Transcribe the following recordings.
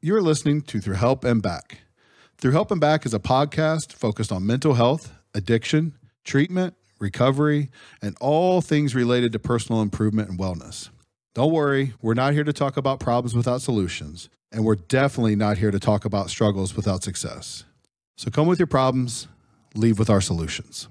You're listening to Through Help and Back. Through Help and Back is a podcast focused on mental health, addiction, treatment, recovery, and all things related to personal improvement and wellness. Don't worry, we're not here to talk about problems without solutions, and we're definitely not here to talk about struggles without success. So come with your problems, leave with our solutions.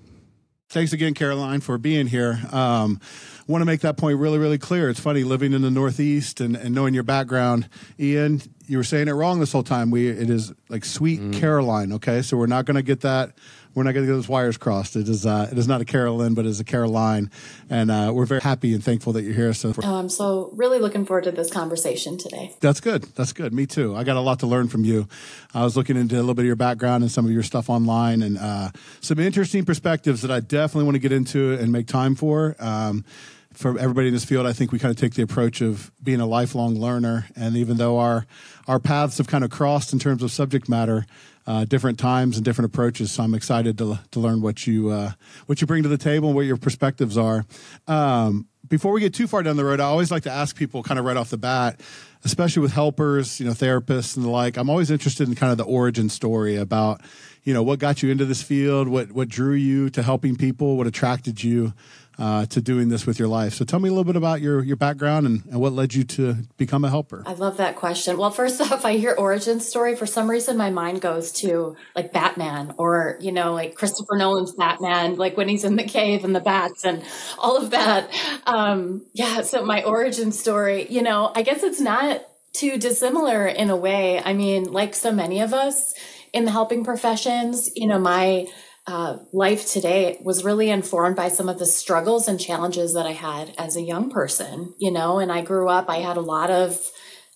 Thanks again, Caroline, for being here. Um, want to make that point really, really clear. It's funny living in the Northeast and, and knowing your background. Ian, you were saying it wrong this whole time. We it is like sweet mm. Caroline. Okay, so we're not going to get that we're not going to get those wires crossed. It is uh, it is not a Carolyn, but it is a Caroline, and uh, we're very happy and thankful that you're here. So oh, I'm so really looking forward to this conversation today. That's good. That's good. Me too. I got a lot to learn from you. I was looking into a little bit of your background and some of your stuff online, and uh, some interesting perspectives that I definitely want to get into and make time for. Um, for everybody in this field, I think we kind of take the approach of being a lifelong learner. And even though our our paths have kind of crossed in terms of subject matter, uh, different times and different approaches. So I'm excited to to learn what you uh, what you bring to the table and what your perspectives are. Um, before we get too far down the road, I always like to ask people kind of right off the bat, especially with helpers, you know, therapists and the like. I'm always interested in kind of the origin story about, you know, what got you into this field, what what drew you to helping people, what attracted you uh, to doing this with your life. So tell me a little bit about your your background and, and what led you to become a helper. I love that question. Well, first off, I hear origin story. For some reason, my mind goes to like Batman or you know like Christopher Nolan's Batman, like when he's in the cave and the bats and all of that. Um, yeah. So my origin story, you know, I guess it's not too dissimilar in a way. I mean, like so many of us in the helping professions, you know, my uh, life today was really informed by some of the struggles and challenges that I had as a young person, you know, and I grew up, I had a lot of,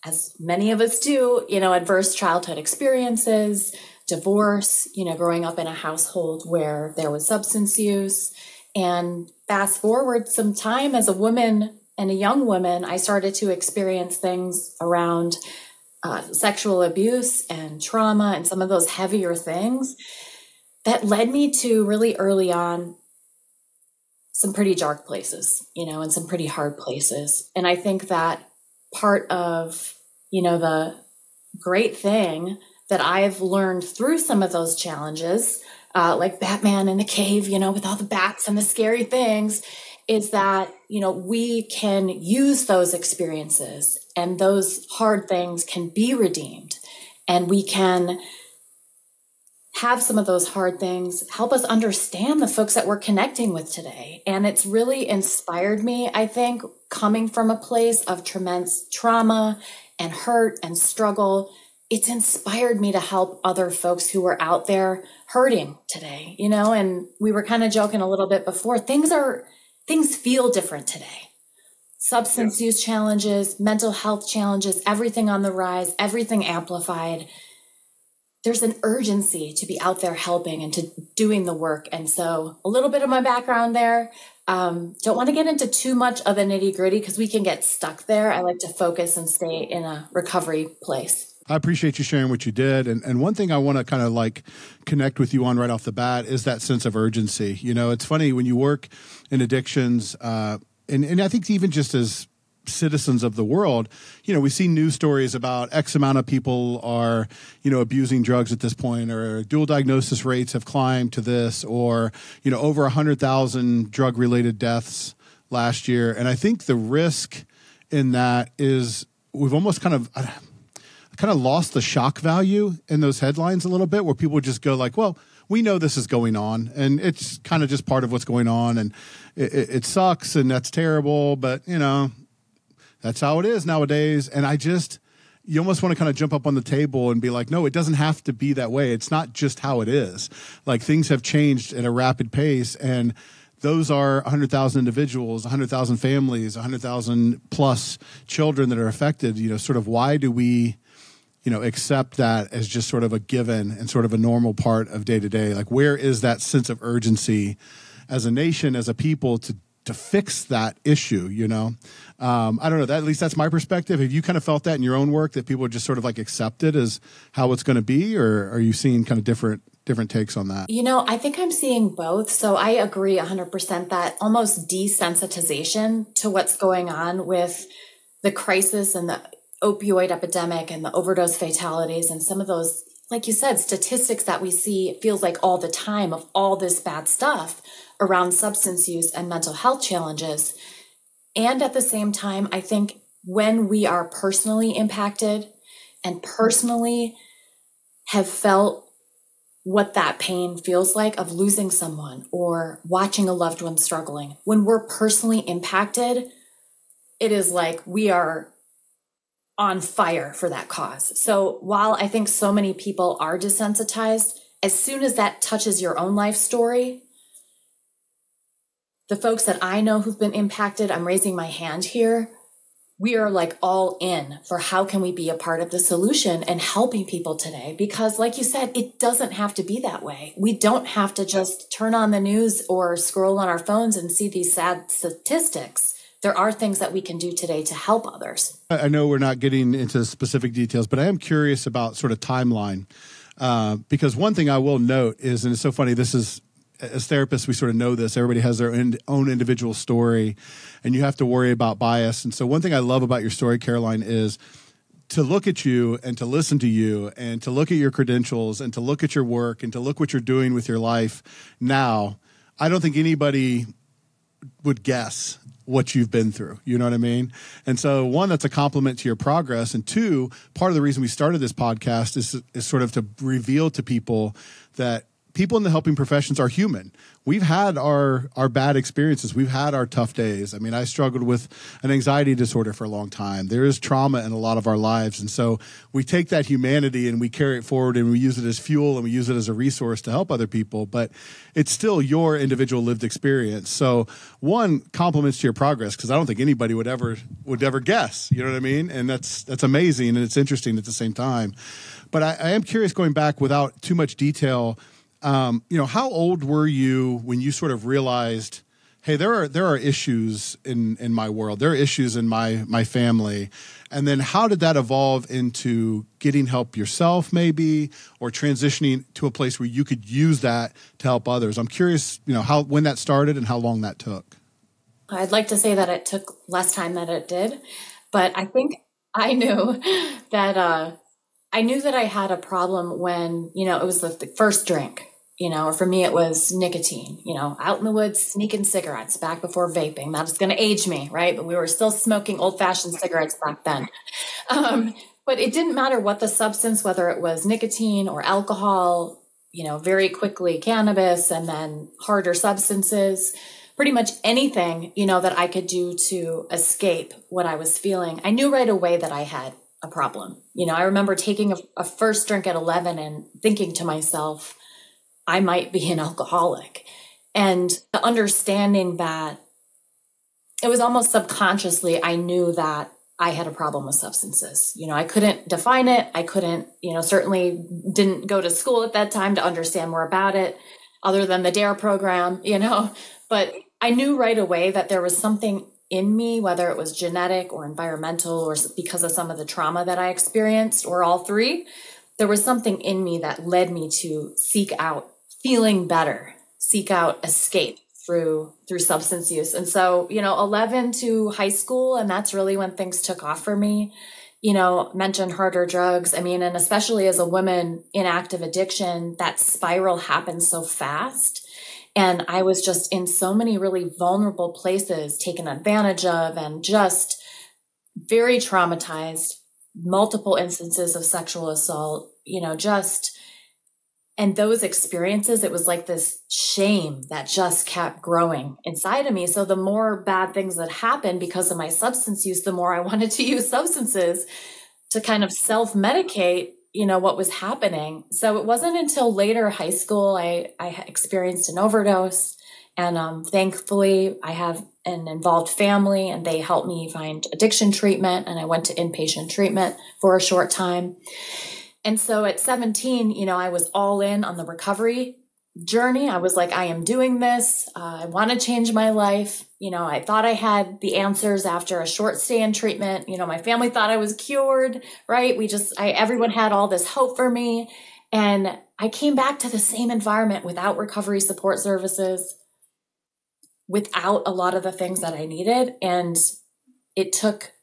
as many of us do, you know, adverse childhood experiences, divorce, you know, growing up in a household where there was substance use. And fast forward some time as a woman and a young woman, I started to experience things around uh, sexual abuse and trauma and some of those heavier things that led me to really early on some pretty dark places, you know, and some pretty hard places. And I think that part of, you know, the great thing that I've learned through some of those challenges, uh, like Batman in the cave, you know, with all the bats and the scary things, is that, you know, we can use those experiences and those hard things can be redeemed and we can have some of those hard things help us understand the folks that we're connecting with today. And it's really inspired me, I think, coming from a place of tremendous trauma and hurt and struggle. It's inspired me to help other folks who are out there hurting today, you know, and we were kind of joking a little bit before. Things are, things feel different today. Substance yeah. use challenges, mental health challenges, everything on the rise, everything amplified there's an urgency to be out there helping and to doing the work. And so a little bit of my background there. Um, don't want to get into too much of the nitty gritty because we can get stuck there. I like to focus and stay in a recovery place. I appreciate you sharing what you did. And, and one thing I want to kind of like connect with you on right off the bat is that sense of urgency. You know, it's funny when you work in addictions, uh, and, and I think even just as citizens of the world, you know, we see news stories about X amount of people are, you know, abusing drugs at this point, or dual diagnosis rates have climbed to this, or, you know, over 100,000 drug related deaths last year. And I think the risk in that is we've almost kind of. Kind of lost the shock value in those headlines a little bit where people just go like well we know this is going on and it's kind of just part of what's going on and it, it, sucks and that's terrible but you know that's how it is nowadays. And I just, you almost want to kind of jump up on the table and be like, no, it doesn't have to be that way. It's not just how it is. Like things have changed at a rapid pace. And those are 100,000 individuals, 100,000 families, 100,000 plus children that are affected. You know, sort of why do we, you know, accept that as just sort of a given and sort of a normal part of day to day? Like, where is that sense of urgency as a nation, as a people to to fix that issue? You know, um, I don't know. That, at least that's my perspective. Have you kind of felt that in your own work that people just sort of like accept it as how it's going to be, or are you seeing kind of different different takes on that? You know, I think I'm seeing both. So I agree 100% that almost desensitization to what's going on with the crisis and the opioid epidemic and the overdose fatalities and some of those like you said statistics that we see feels like all the time of all this bad stuff around substance use and mental health challenges and at the same time i think when we are personally impacted and personally have felt what that pain feels like of losing someone or watching a loved one struggling when we're personally impacted it is like we are on fire for that cause. So while I think so many people are desensitized, as soon as that touches your own life story, the folks that I know who've been impacted, I'm raising my hand here. We are like all in for how can we be a part of the solution and helping people today? Because, like you said, it doesn't have to be that way. We don't have to just turn on the news or scroll on our phones and see these sad statistics there are things that we can do today to help others. I know we're not getting into specific details, but I am curious about sort of timeline. Uh, because one thing I will note is, and it's so funny, this is as therapists, we sort of know this. Everybody has their own individual story, and you have to worry about bias. And so, one thing I love about your story, Caroline, is to look at you and to listen to you and to look at your credentials and to look at your work and to look what you're doing with your life now. I don't think anybody would guess what you've been through. You know what I mean? And so, one, that's a compliment to your progress. And two, part of the reason we started this podcast is, is sort of to reveal to people that people in the helping professions are human. We've had our our bad experiences. We've had our tough days. I mean, I struggled with an anxiety disorder for a long time. There is trauma in a lot of our lives, and so we take that humanity and we carry it forward and we use it as fuel and we use it as a resource to help other people. But it's still your individual lived experience. So, one compliments to your progress because I don't think anybody would ever would ever guess. You know what I mean? And that's that's amazing and it's interesting at the same time. But I, I am curious, going back without too much detail um, you know, how old were you when you sort of realized, hey, there are there are issues in in my world. There are issues in my my family. And then how did that evolve into getting help yourself maybe or transitioning to a place where you could use that to help others? I'm curious, you know, how when that started and how long that took. I'd like to say that it took less time than it did, but I think I knew that uh I knew that I had a problem when, you know, it was the, the first drink you know, or for me, it was nicotine, you know, out in the woods, sneaking cigarettes back before vaping. That is going to age me, right? But we were still smoking old fashioned cigarettes back then. Um, but it didn't matter what the substance, whether it was nicotine or alcohol, you know, very quickly cannabis and then harder substances, pretty much anything, you know, that I could do to escape what I was feeling. I knew right away that I had a problem. You know, I remember taking a, a first drink at 11 and thinking to myself, I might be an alcoholic. And the understanding that it was almost subconsciously, I knew that I had a problem with substances. You know, I couldn't define it. I couldn't, you know, certainly didn't go to school at that time to understand more about it other than the DARE program, you know, but I knew right away that there was something in me, whether it was genetic or environmental or because of some of the trauma that I experienced or all three, there was something in me that led me to seek out feeling better, seek out escape through through substance use. And so, you know, 11 to high school and that's really when things took off for me. You know, mentioned harder drugs. I mean, and especially as a woman in active addiction, that spiral happens so fast. And I was just in so many really vulnerable places taken advantage of and just very traumatized, multiple instances of sexual assault, you know, just, and those experiences, it was like this shame that just kept growing inside of me. So the more bad things that happened because of my substance use, the more I wanted to use substances to kind of self medicate you know what was happening. So it wasn't until later high school i i experienced an overdose. And um, thankfully i have an involved family and they helped me find addiction treatment and i went to inpatient treatment for a short time and so at 17, you know, I was all in on the recovery journey. I was like, I am doing this. Uh, I want to change my life. You know, I thought I had the answers after a short stay in treatment. You know, my family thought I was cured, right? We just, I, everyone had all this hope for me. And I came back to the same environment without recovery support services, without a lot of the things that I needed. And it took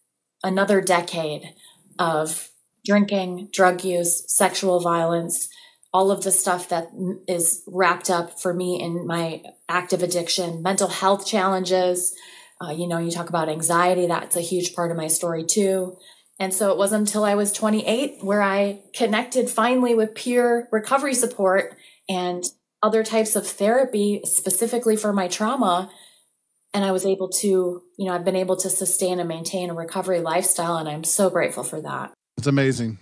another decade of drinking, drug use, sexual violence, all of the stuff that is wrapped up for me in my active addiction, mental health challenges. Uh, you know, you talk about anxiety, that's a huge part of my story too. And so it wasn't until I was 28 where I connected finally with peer recovery support and other types of therapy specifically for my trauma. And I was able to, you know, I've been able to sustain and maintain a recovery lifestyle. And I'm so grateful for that. It's amazing.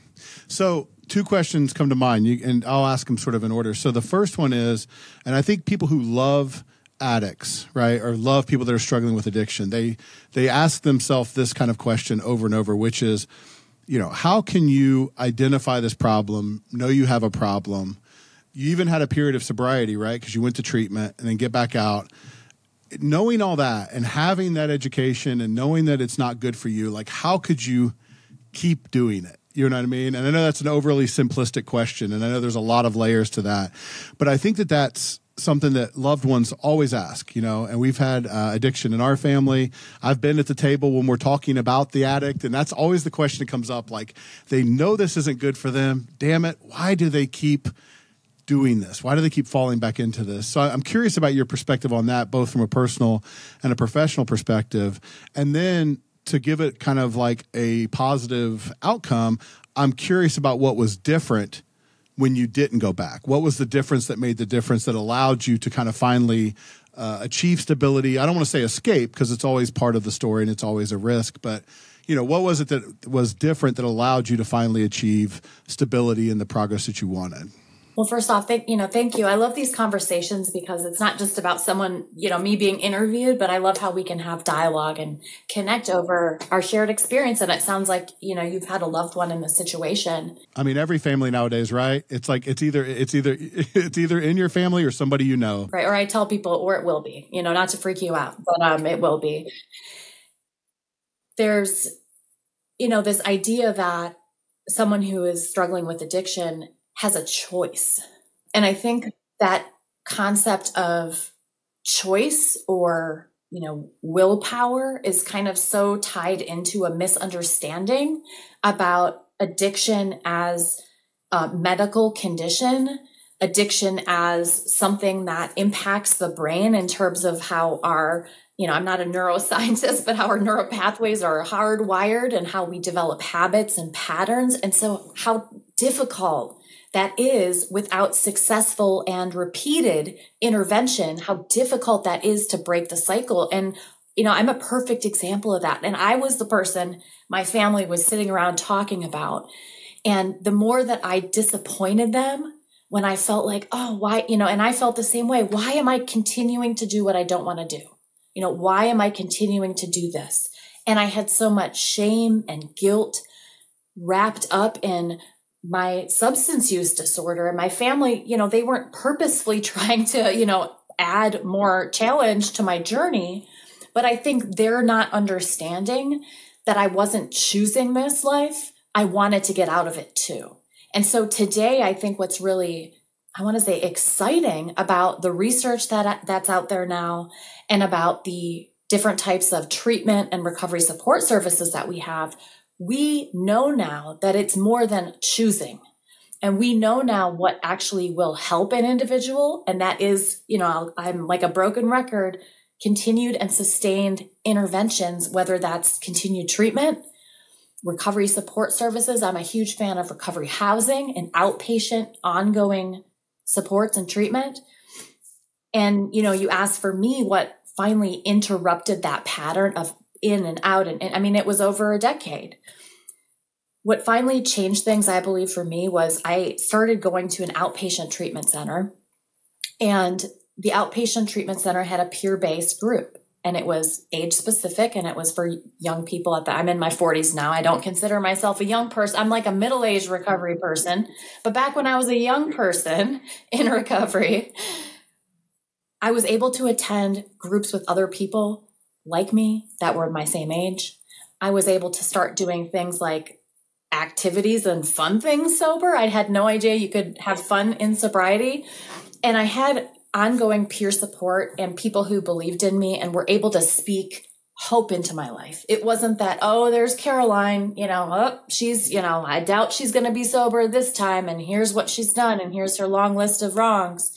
So, two questions come to mind, you, and I'll ask them sort of in order. So, the first one is, and I think people who love addicts, right, or love people that are struggling with addiction, they they ask themselves this kind of question over and over, which is, you know, how can you identify this problem, know you have a problem? You even had a period of sobriety, right? Because you went to treatment and then get back out. Knowing all that and having that education and knowing that it's not good for you, like how could you keep doing it? You know what I mean? And I know that's an overly simplistic question, and I know there's a lot of layers to that, but I think that that's something that loved ones always ask, you know, and we've had uh, addiction in our family. I've been at the table when we're talking about the addict, and that's always the question that comes up like, they know this isn't good for them. Damn it. Why do they keep doing this? Why do they keep falling back into this? So I'm curious about your perspective on that, both from a personal and a professional perspective. And then to give it kind of like a positive outcome, I'm curious about what was different when you didn't go back. What was the difference that made the difference that allowed you to kind of finally uh, achieve stability? I don't want to say escape because it's always part of the story and it's always a risk, but you know, what was it that was different that allowed you to finally achieve stability and the progress that you wanted? Well, first off, thank you know, thank you. I love these conversations because it's not just about someone, you know, me being interviewed, but I love how we can have dialogue and connect over our shared experience. And it sounds like, you know, you've had a loved one in this situation. I mean, every family nowadays, right? It's like it's either it's either it's either in your family or somebody you know. Right. Or I tell people or it will be, you know, not to freak you out, but um it will be. There's, you know, this idea that someone who is struggling with addiction has a choice. And I think that concept of choice or you know willpower is kind of so tied into a misunderstanding about addiction as a medical condition addiction as something that impacts the brain in terms of how our you know i'm not a neuroscientist but how our neural pathways are hardwired and how we develop habits and patterns and so how difficult that is without successful and repeated intervention, how difficult that is to break the cycle. And, you know, I'm a perfect example of that. And I was the person my family was sitting around talking about. And the more that I disappointed them, when I felt like, oh, why, you know, and I felt the same way. Why am I continuing to do what I don't want to do? You know, why am I continuing to do this? And I had so much shame and guilt wrapped up in my substance use disorder and my family, you know, they weren't purposefully trying to, you know, add more challenge to my journey. But I think they're not understanding that I wasn't choosing this life. I wanted to get out of it too. And so today, I think what's really, I want to say exciting about the research that that's out there now and about the different types of treatment and recovery support services that we have we know now that it's more than choosing. And we know now what actually will help an individual. And that is, you know, I'm like a broken record, continued and sustained interventions, whether that's continued treatment, recovery support services. I'm a huge fan of recovery housing and outpatient ongoing supports and treatment. And, you know, you asked for me what finally interrupted that pattern of in and out. And, and I mean, it was over a decade. What finally changed things, I believe, for me was I started going to an outpatient treatment center. And the outpatient treatment center had a peer based group and it was age specific and it was for young people at the I'm in my 40s now. I don't consider myself a young person. I'm like a middle-aged recovery person. But back when I was a young person in recovery, I was able to attend groups with other people like me that were my same age. I was able to start doing things like activities and fun things sober. I had no idea you could have fun in sobriety. And I had ongoing peer support and people who believed in me and were able to speak hope into my life. It wasn't that, oh, there's Caroline, you know, oh, she's, you know, I doubt she's going to be sober this time. And here's what she's done. And here's her long list of wrongs.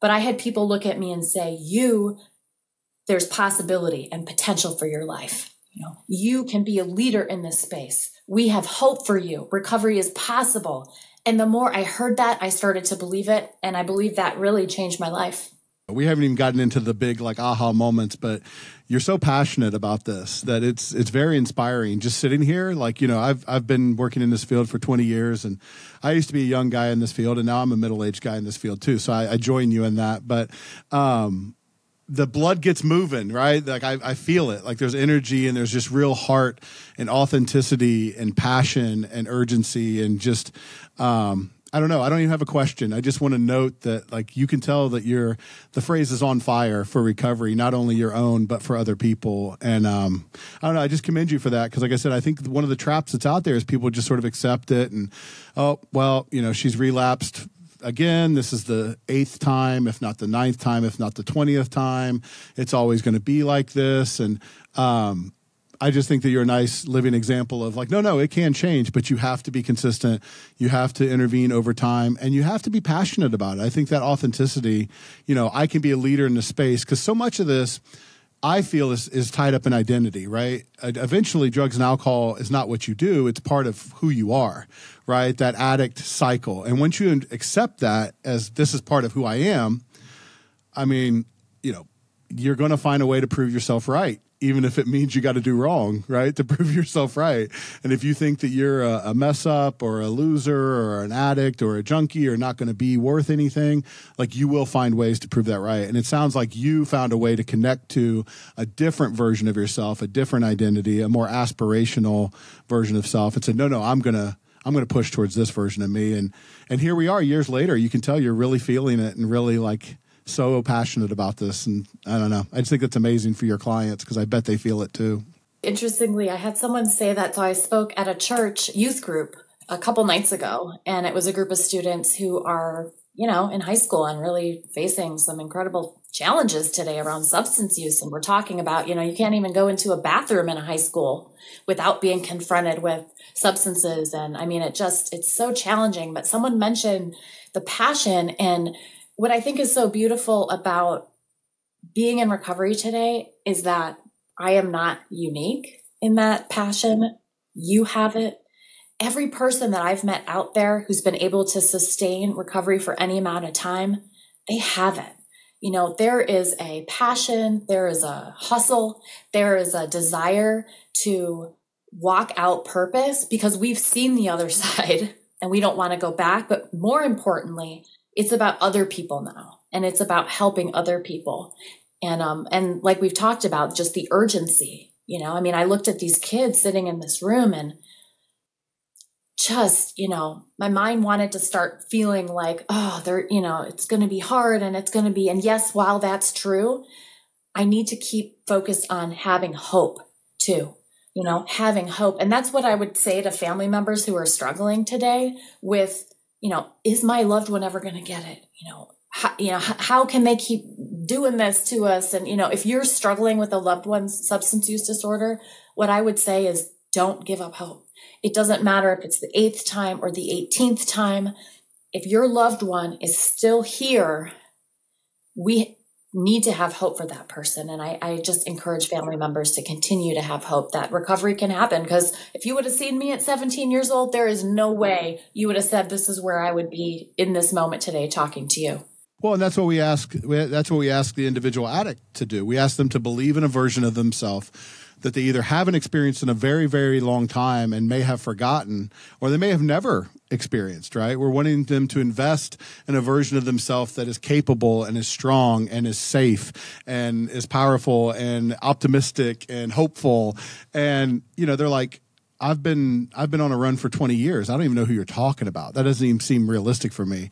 But I had people look at me and say, you, there's possibility and potential for your life. You know, you can be a leader in this space. We have hope for you. Recovery is possible. And the more I heard that, I started to believe it. And I believe that really changed my life. We haven't even gotten into the big like aha moments, but you're so passionate about this that it's it's very inspiring. Just sitting here, like you know, I've I've been working in this field for 20 years, and I used to be a young guy in this field, and now I'm a middle aged guy in this field too. So I, I join you in that. But um, the blood gets moving, right? Like I, I feel it. Like there's energy and there's just real heart and authenticity and passion and urgency and just um, I don't know. I don't even have a question. I just want to note that like you can tell that you're the phrase is on fire for recovery, not only your own but for other people. And um, I don't know. I just commend you for that because, like I said, I think one of the traps that's out there is people just sort of accept it and oh well, you know, she's relapsed again, this is the eighth time, if not the ninth time, if not the 20th time. It's always going to be like this. And um, I just think that you're a nice living example of like, no, no, it can change, but you have to be consistent. You have to intervene over time and you have to be passionate about it. I think that authenticity, you know, I can be a leader in the space because so much of this, I feel is, is tied up in identity, right? Eventually, drugs and alcohol is not what you do, it's part of who you are, right? That addict cycle. And once you accept that as this is part of who I am, I mean, you know, you're going to find a way to prove yourself right even if it means you got to do wrong, right, to prove yourself right. And if you think that you're a, a mess up or a loser or an addict or a junkie or not going to be worth anything, like you will find ways to prove that right. And it sounds like you found a way to connect to a different version of yourself, a different identity, a more aspirational version of self, and said, no, no, I'm going to. I'm going to push towards this version of me, and and here we are years later. You can tell you're really feeling it and really like so passionate about this. And I don't know. I just think it's amazing for your clients because I bet they feel it too. Interestingly, I had someone say that. So I spoke at a church youth group a couple nights ago, and it was a group of students who are, you know, in high school and really facing some incredible challenges today around substance use. And we're talking about, you know, you can't even go into a bathroom in a high school without being confronted with substances. And I mean, it just, it's so challenging. But someone mentioned the passion and what I think is so beautiful about being in recovery today is that I am not unique in that passion. You have it. Every person that I've met out there who's been able to sustain recovery for any amount of time, they have it. You know, there is a passion, there is a hustle, there is a desire to walk out purpose because we've seen the other side and we don't want to go back. But more importantly, it's about other people now and it's about helping other people. And um and like we've talked about just the urgency you know? I mean i looked at these kids sitting in this room and just you know my mind wanted to start feeling like oh they're you know it's going to be hard and it's going to be and yes while that's true i need to keep focused on having hope too you know? Having hope. And that's what i would say to family members who are struggling today with you know, is my loved one ever going to get it? You know, how, you know, how can they keep doing this to us? And, you know, if you're struggling with a loved one's substance use disorder, what I would say is don't give up hope. It doesn't matter if it's the eighth time or the 18th time. If your loved one is still here, we need to have hope for that person. And I, I, just encourage family members to continue to have hope that recovery can happen. Because if you would have seen me at 17 years old, there is no way you would have said, This is where I would be in this moment today talking to you. Well, and that's what we ask. That's what we ask the individual addict to do. We ask them to believe in a version of themselves that they either haven't experienced in a very, very long time and may have forgotten, or they may have never experienced, right? We're wanting them to invest in a version of themselves that is capable and is strong and is safe and is powerful and optimistic and hopeful. And, you know, they're like, I've been I've been on a run for 20 years. I don't even know who you're talking about. That doesn't even seem realistic for me.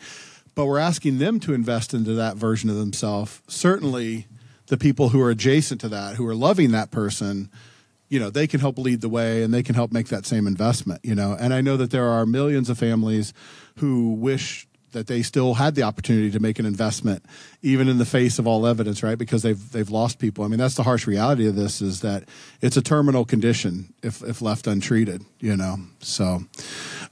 But we're asking them to invest into that version of themselves. Certainly the people who are adjacent to that, who are loving that person, you know, they can help lead the way and they can help make that same investment, you know. And I know that there are millions of families who wish that they still had the opportunity to make an investment, even in the face of all evidence, right? Because they've they've lost people. I mean, that's the harsh reality of this is that it's a terminal condition if if left untreated, you know. So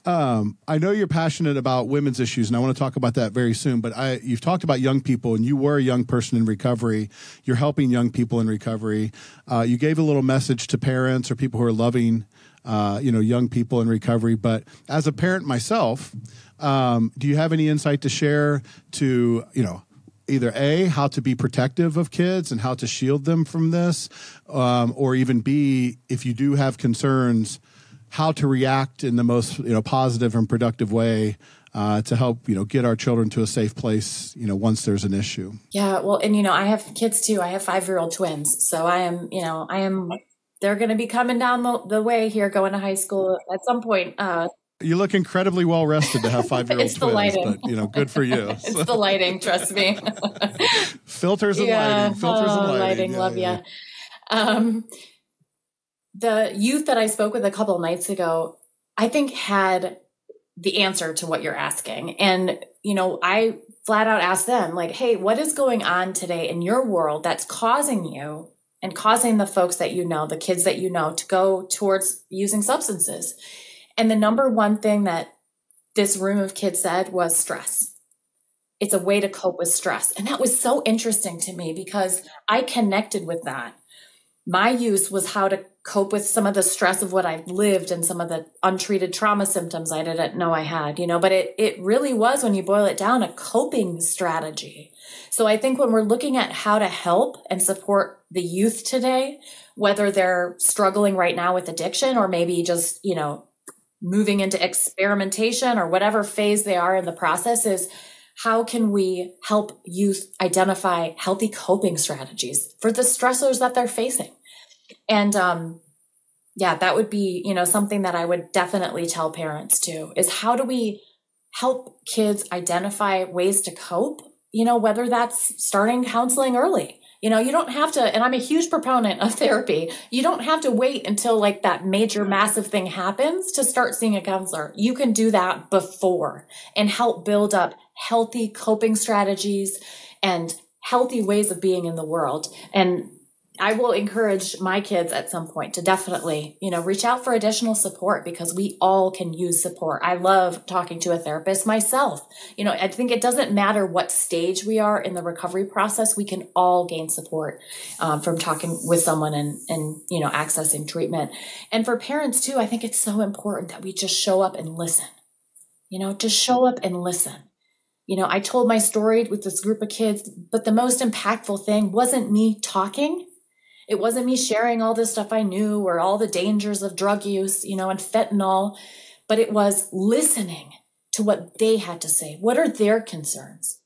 um, I know you're passionate about women's issues, and I want to talk about that very soon. But I, you've talked about young people, and you were a young person in recovery. You're helping young people in recovery. Uh, you gave a little message to parents or people who are loving, uh, you know, young people in recovery. But as a parent myself, um, do you have any insight to share to you know? either a how to be protective of kids and how to shield them from this um, or even b if you do have concerns how to react in the most you know positive and productive way uh, to help you know get our children to a safe place you know once there's an issue yeah well and you know i have kids too i have five year old twins so i am you know i am they're going to be coming down the, the, way here going to high school at some point uh, you look incredibly well rested to have five year old twins, lighting. but you know, good for you. it's the lighting, trust me. Filters and yeah. lighting. Filters oh, and lighting. lighting yeah, love yeah. you. Um, the youth that I spoke with a couple nights ago, I think had the answer to what you're asking. And, you know, I flat out asked them, like, hey, what is going on today in your world that's causing you and causing the folks that you know, the kids that you know, to go towards using substances? And the number one thing that this room of kids said was stress. It's a way to cope with stress. And that was so interesting to me because I connected with that my use was how to cope with some of the stress of what I've lived and some of the untreated trauma symptoms I didn't know I had, you know, but it, it really was, when you boil it down, a coping strategy. So I think when we're looking at how to help and support the youth today, whether they're struggling right now with addiction or maybe just, you know, moving into experimentation or whatever phase they are in the process is how can we help youth identify healthy coping strategies for the stressors that they're facing? And um, yeah, that would be, you know, something that I would definitely tell parents too is how do we help kids identify ways to cope? You know, whether that's starting counseling early. You know, you don't have to, and I'm a huge proponent of therapy. You don't have to wait until like that major massive thing happens to start seeing a counselor. You can do that before and help build up healthy coping strategies and healthy ways of being in the world. And I will encourage my kids at some point to definitely, you know, reach out for additional support because we all can use support. I love talking to a therapist myself. You know, I think it doesn't matter what stage we are in the recovery process, we can all gain support um, from talking with someone and, and, you know, accessing treatment. And for parents too, I think it's so important that we just show up and listen. You know, just show up and listen you know, I told my story with this group of kids, but the most impactful thing wasn't me talking. It wasn't me sharing all the stuff I knew or all the dangers of drug use, you know, and fentanyl, but it was listening to what they had to say. What are their concerns?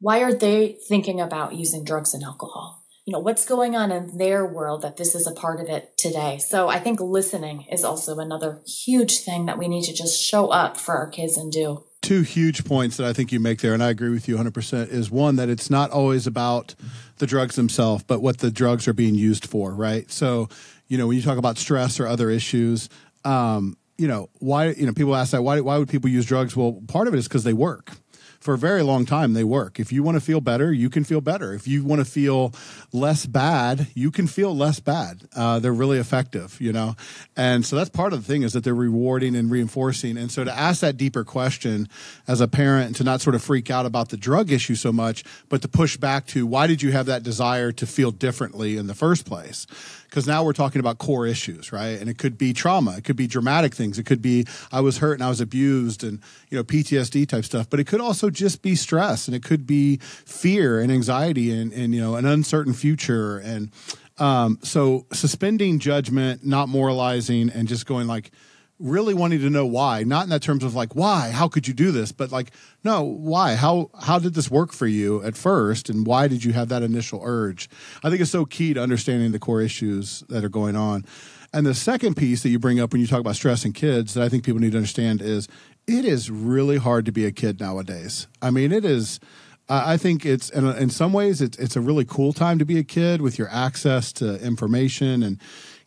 Why are they thinking about using drugs and alcohol? You know, what's going on in their world that this is a part of it today? So I think listening is also another huge thing that we need to just show up for our kids and do two huge points that I think you make there, and I agree with you 100%, is one, that it's not always about the drugs themselves, but what the drugs are being used for, right? So, you know, when you talk about stress or other issues, um, you know, why, you know, people ask that, why, why would people use drugs? Well, part of it is because they work for a very long time they work. If you want to feel better, you can feel better. If you want to feel less bad, you can feel less bad. Uh, they're really effective, you know? And so that's part of the thing is that they're rewarding and reinforcing. And so to ask that deeper question as a parent to not sort of freak out about the drug issue so much, but to push back to why did you have that desire to feel differently in the first place? Because now we're talking about core issues, right? And it could be trauma, it could be dramatic things, it could be I was hurt and I was abused, and you know PTSD type stuff. But it could also just be stress, and it could be fear and anxiety, and and you know an uncertain future, and um, so suspending judgment, not moralizing, and just going like really wanting to know why not in that terms of like why how could you do this but like no why how how did this work for you at first and why did you have that initial urge? I think it's so key to understanding the core issues that are going on. And the second piece that you bring up when you talk about stress in kids that i think people need to understand is it is really hard to be a kid nowadays. I mean it is I think it's in some ways it's it's a really cool time to be a kid with your access to information and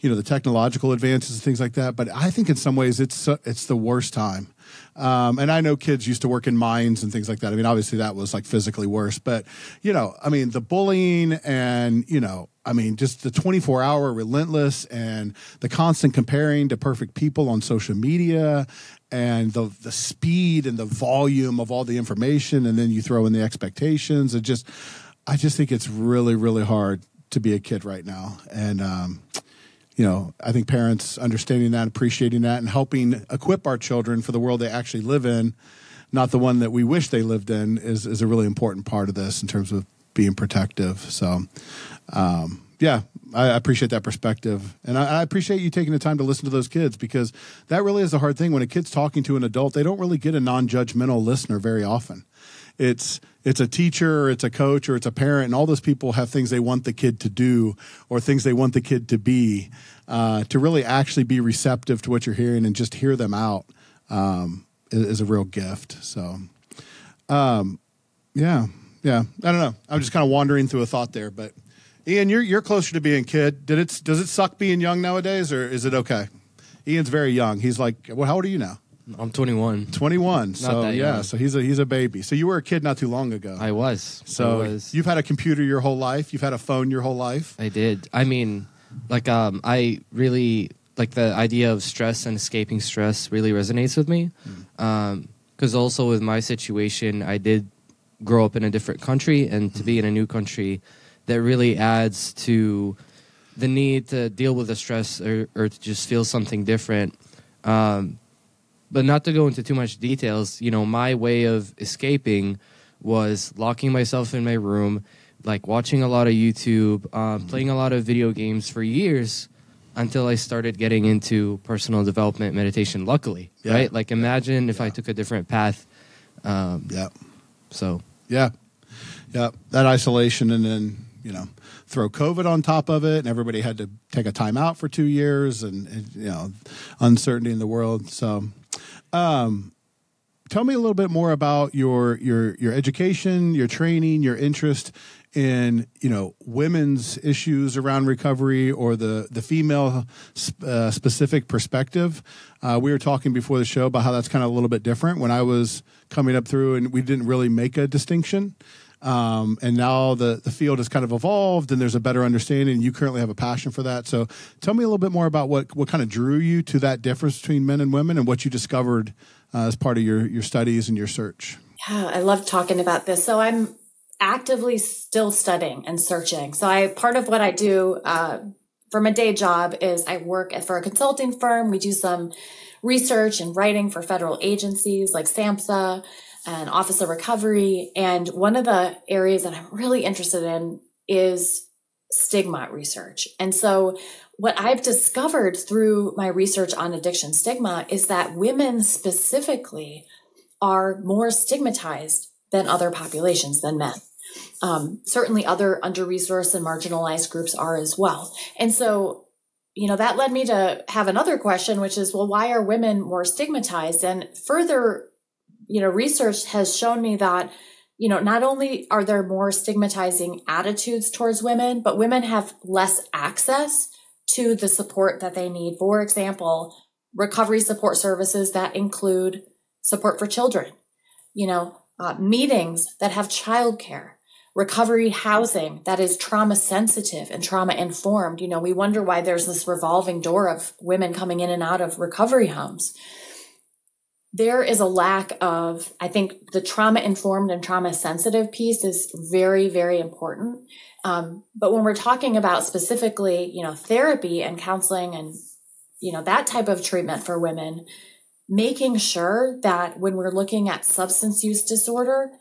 you know the technological advances and things like that. But I think in some ways it's it's the worst time. Um, and I know kids used to work in mines and things like that. I mean, obviously that was like physically worse, but you know, I mean, the bullying and you know, I mean, just the 24 hour relentless and the constant comparing to perfect people on social media and the the speed and the volume of all the information, and then you throw in the expectations. It just, I just think it's really, really hard to be a kid right now, and um, you know, I think parents understanding that, appreciating that, and helping equip our children for the world they actually live in, not the one that we wish they lived in, is is a really important part of this in terms of being protective. So, um, yeah, I appreciate that perspective, and I, I, appreciate you taking the time to listen to those kids because that really is a hard thing. When a kid's talking to an adult, they don't really get a non-judgmental listener very often. It's it's a teacher, or it's a coach, or it's a parent, and all those people have things they want the kid to do or things they want the kid to be. Uh, to really actually be receptive to what you're hearing and just hear them out um, is, is, a real gift. So, um, yeah, yeah. I don't know. I'm just kind of wandering through a thought there, but Ian, you're you're closer to being kid. Did it does it suck being young nowadays, or is it okay? Ian's very young. He's like, well, how old are you now? I'm 21. 21. so yeah, so he's a he's a baby. So you were a kid not too long ago. I was. So I was. you've had a computer your whole life. You've had a phone your whole life. I did. I mean, like um, I really like the idea of stress and escaping stress really resonates with me. Because um, also with my situation, I did grow up in a different country, and to be in a new country, that really adds to the need to deal with the stress or, or to just feel something different. Um, but not to go into too much details, you know, my way of escaping was locking myself in my room, like watching a lot of YouTube, uh, playing a lot of video games for years until I started getting into personal development meditation. Luckily, yeah. right? Like, imagine if yeah. I took a different path. Um, yeah. So. Yeah. Yeah. That isolation, and then you know throw COVID on top of it, and everybody had to take a time out for two years, and, and you know uncertainty in the world. So um, tell me a little bit more about your your your education, your training, your interest in you know women's issues around recovery or the the female uh, specific perspective. Uh, we were talking before the show about how that's kind of a little bit different. When I was coming up through, and we didn't really make a distinction. Um, and now the, the field has kind of evolved and there's a better understanding. You currently have a passion for that. So tell me a little bit more about what, what kind of drew you to that difference between men and women and what you discovered uh, as part of your, your studies and your search. Yeah, I love talking about this. So I'm actively still studying and searching. So I, part of what I do, uh, for my day job is I work for a consulting firm. We do some research and writing for federal agencies like SAMHSA and Office of Recovery. And one of the areas that I'm really interested in is stigma research. And so what I've discovered through my research on addiction stigma is that women specifically are more stigmatized than other populations, than men. Um, certainly other under-resourced and marginalized groups are as well. And so, you know, that led me to have another question, which is, well, why are women more stigmatized? And further you know, research has shown me that, you know, not only are there more stigmatizing attitudes towards women, but women have less access to the support that they need. For example, recovery support services that include support for children, you know, uh, meetings that have childcare, recovery housing that is trauma sensitive and trauma informed. You know, we wonder why there's this revolving door of women coming in and out of recovery homes there is a lack of, I think the trauma informed and trauma sensitive piece is very, very important. Um, but when we're talking about specifically, you know, therapy and counseling and, you know, that type of treatment for women, making sure that when we're looking at substance use disorder,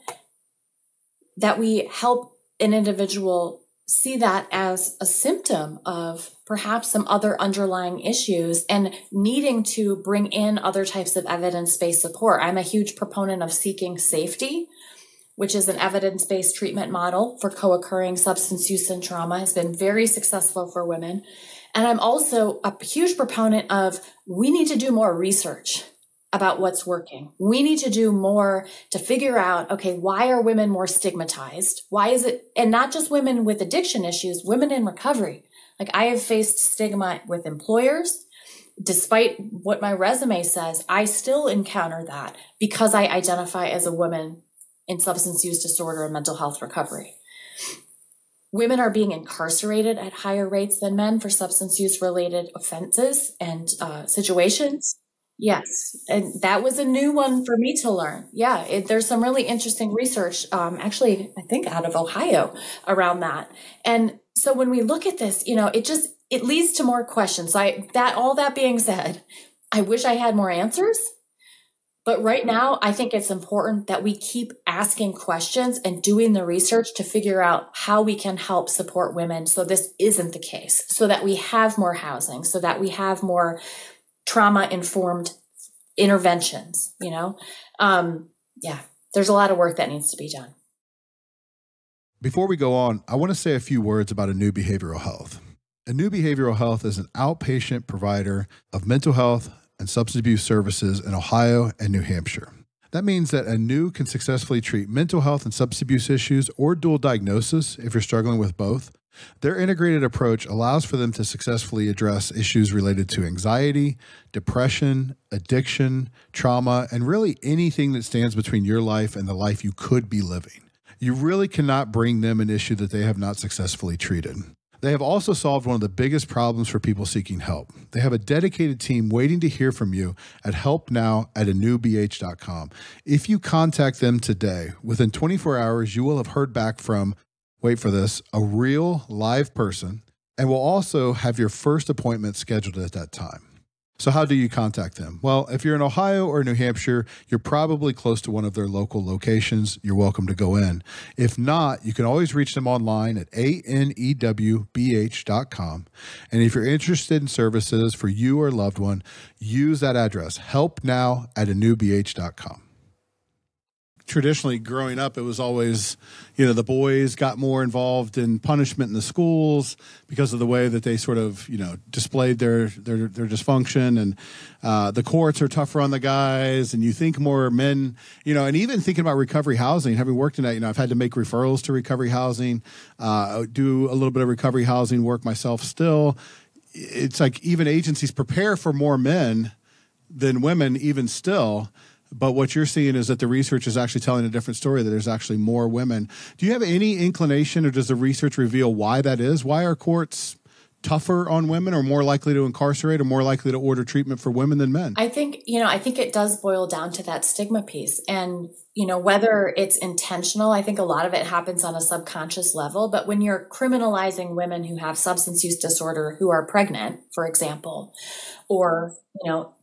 that we help an individual see that as a symptom of perhaps some other underlying issues and needing to bring in other types of evidence based support. I'm a huge proponent of seeking safety, which is an evidence based treatment model for co occurring substance use and trauma, has been very successful for women. And I'm also a huge proponent of we need to do more research about what's working. We need to do more to figure out, okay, why are women more stigmatized? Why is it, and not just women with addiction issues, women in recovery. Like I have faced stigma with employers. Despite what my resume says, I still encounter that because I identify as a woman in substance use disorder and mental health recovery. Women are being incarcerated at higher rates than men for substance use related offenses and uh, situations. Yes, and that was a new one for me to learn. Yeah, it, there's some really interesting research, um, actually, I think out of Ohio around that. And so when we look at this, you know, it just it leads to more questions. So I that all that being said, I wish I had more answers. But right now, I think it's important that we keep asking questions and doing the research to figure out how we can help support women so this isn't the case, so that we have more housing, so that we have more trauma informed interventions, you know? Um, yeah, there's a lot of work that needs to be done. Before we go on, I want to say a few words about Anew Behavioral Health. Anew Behavioral Health is an outpatient provider of mental health and substance abuse services in Ohio and New Hampshire. That means that Anew can successfully treat mental health and substance abuse issues or dual diagnosis if you're struggling with both their integrated approach allows for them to successfully address issues related to anxiety, depression, addiction, trauma, and really anything that stands between your life and the life you could be living. You really cannot bring them an issue that they have not successfully treated. They have also solved one of the biggest problems for people seeking help. They have a dedicated team waiting to hear from you at helpnow at anewbh.com. If you contact them today, within 24 hours, you will have heard back from wait for this, a real live person, and will also have your first appointment scheduled at that time. So, how do you contact them? Well, if you're in Ohio or New Hampshire, you're probably close to one of their local locations. You're welcome to go in. If not, you can always reach them online at anewbh.com. And if you're interested in services for you or loved one, use that address helpnow at anewbh.com traditionally growing up, it was always, you know, the boys got more involved in punishment in the schools because of the way that they sort of, you know, displayed their their, their dysfunction, and uh, the courts are tougher on the guys, and you think more men, you know, and even thinking about recovery housing, having worked in that, you know, I've had to make referrals to recovery housing, uh, do a little bit of recovery housing work myself. Still, it's like even agencies prepare for more men than women, even still but what you're seeing is that the research is actually telling a different story, that there's actually more women. Do you have any inclination, or does the research reveal why that is? Why are courts tougher on women or more likely to incarcerate or more likely to order treatment for women than men? I think, you know, I think it does boil down to that stigma piece. And, you know, whether it's intentional, I think a lot of it happens on a subconscious level. But when you're criminalizing women who have substance use disorder, who are pregnant, for example, or, you know,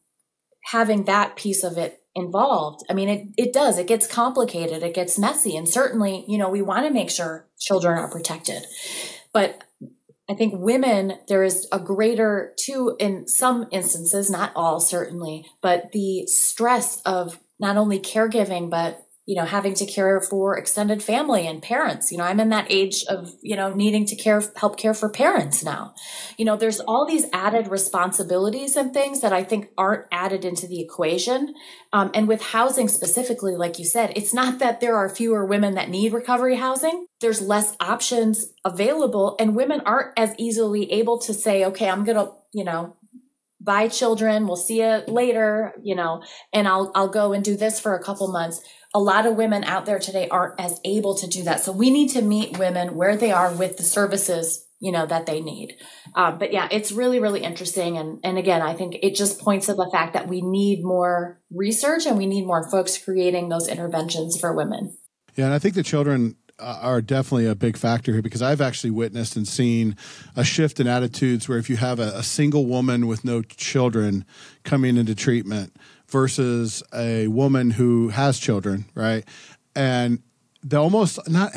having that piece of it involved. I mean, it, it does, it gets complicated, it gets messy. And certainly, you know, we want to make sure children are protected. But I think women, there is a greater, too, in some instances, not all certainly, but the stress of not only caregiving, but you know, having to care for extended family and parents. You know, I'm in that age of, you know, needing to care, help care for parents now. You know, there's all these added responsibilities and things that I think aren't added into the equation. Um, and with housing specifically, like you said, it's not that there are fewer women that need recovery housing. There's less options available and women aren't as easily able to say, okay, I'm going to, you know, buy children. We'll see you later, you know, and I'll, I'll go and do this for a couple months a lot of women out there today aren't as able to do that. So we need to meet women where they are with the services, you know, that they need. Um, but yeah, it's really, really interesting. And, and again, I think it just points to the fact that we need more research and we need more folks creating those interventions for women. Yeah. And I think the children uh, are definitely a big factor here because I've actually witnessed and seen a shift in attitudes where if you have a, a single woman with no children coming into treatment, versus a woman who has children, right? And they almost not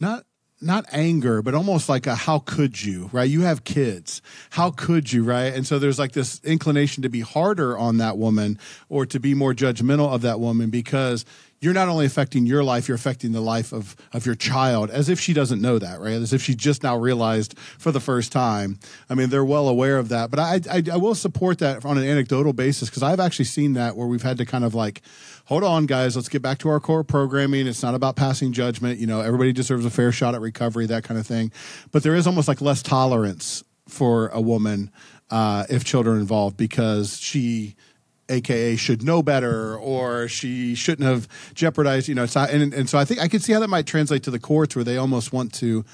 not not anger, but almost like a how could you, right? You have kids. How could you, right? And so there's like this inclination to be harder on that woman or to be more judgmental of that woman because you're not only affecting your life, you're affecting the life of, of your child as if she doesn't know that, right? As if she just now realized for the first time. I mean, they're well aware of that, but I, I, I will support that on an anecdotal basis because I've actually seen that where we've had to kind of like hold on, guys, let's get back to our core programming. It's not about passing judgment. You know, everybody deserves a fair shot at recovery, that kind of thing. But there is almost like less tolerance for a woman uh, if children are involved because she aka should know better or she shouldn't have jeopardized you know and, and so i think i can see how that might translate to the courts where they almost want to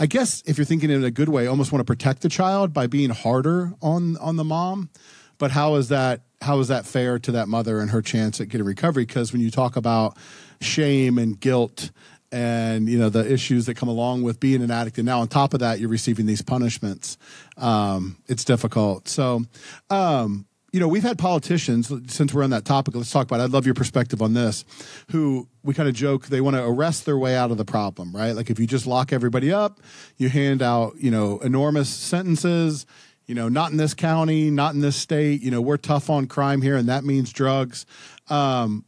i guess if you're thinking in a good way almost want to protect the child by being harder on on the mom. But how is that how is that fair to that mother and her chance at getting recovery? Because when you talk about shame and guilt and you know the issues that come along with being an addict and now on top of that you're receiving these punishments um, it's difficult. So um, you know we've had politicians since we're on that topic let's talk about it. i'd love your perspective on this who we kind of joke they want to arrest their way out of the problem right like if you just lock everybody up you hand out you know enormous sentences you know not in this county not in this state you know we're tough on crime here and that means drugs um,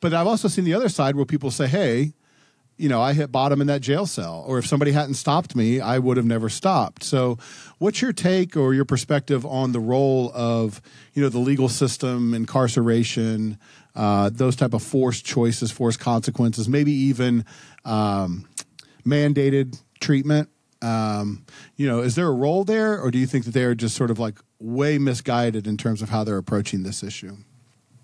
but i've also seen the other side where people say hey you know, I hit bottom in that jail cell, or if somebody hadn't stopped me, I would have never stopped. So, what's your take or your perspective on the role of, you know, the legal system, incarceration, uh, those type of forced choices, forced consequences, maybe even um, mandated treatment? Um, you know, is there a role there, or do you think that they are just sort of like way misguided in terms of how they're approaching this issue?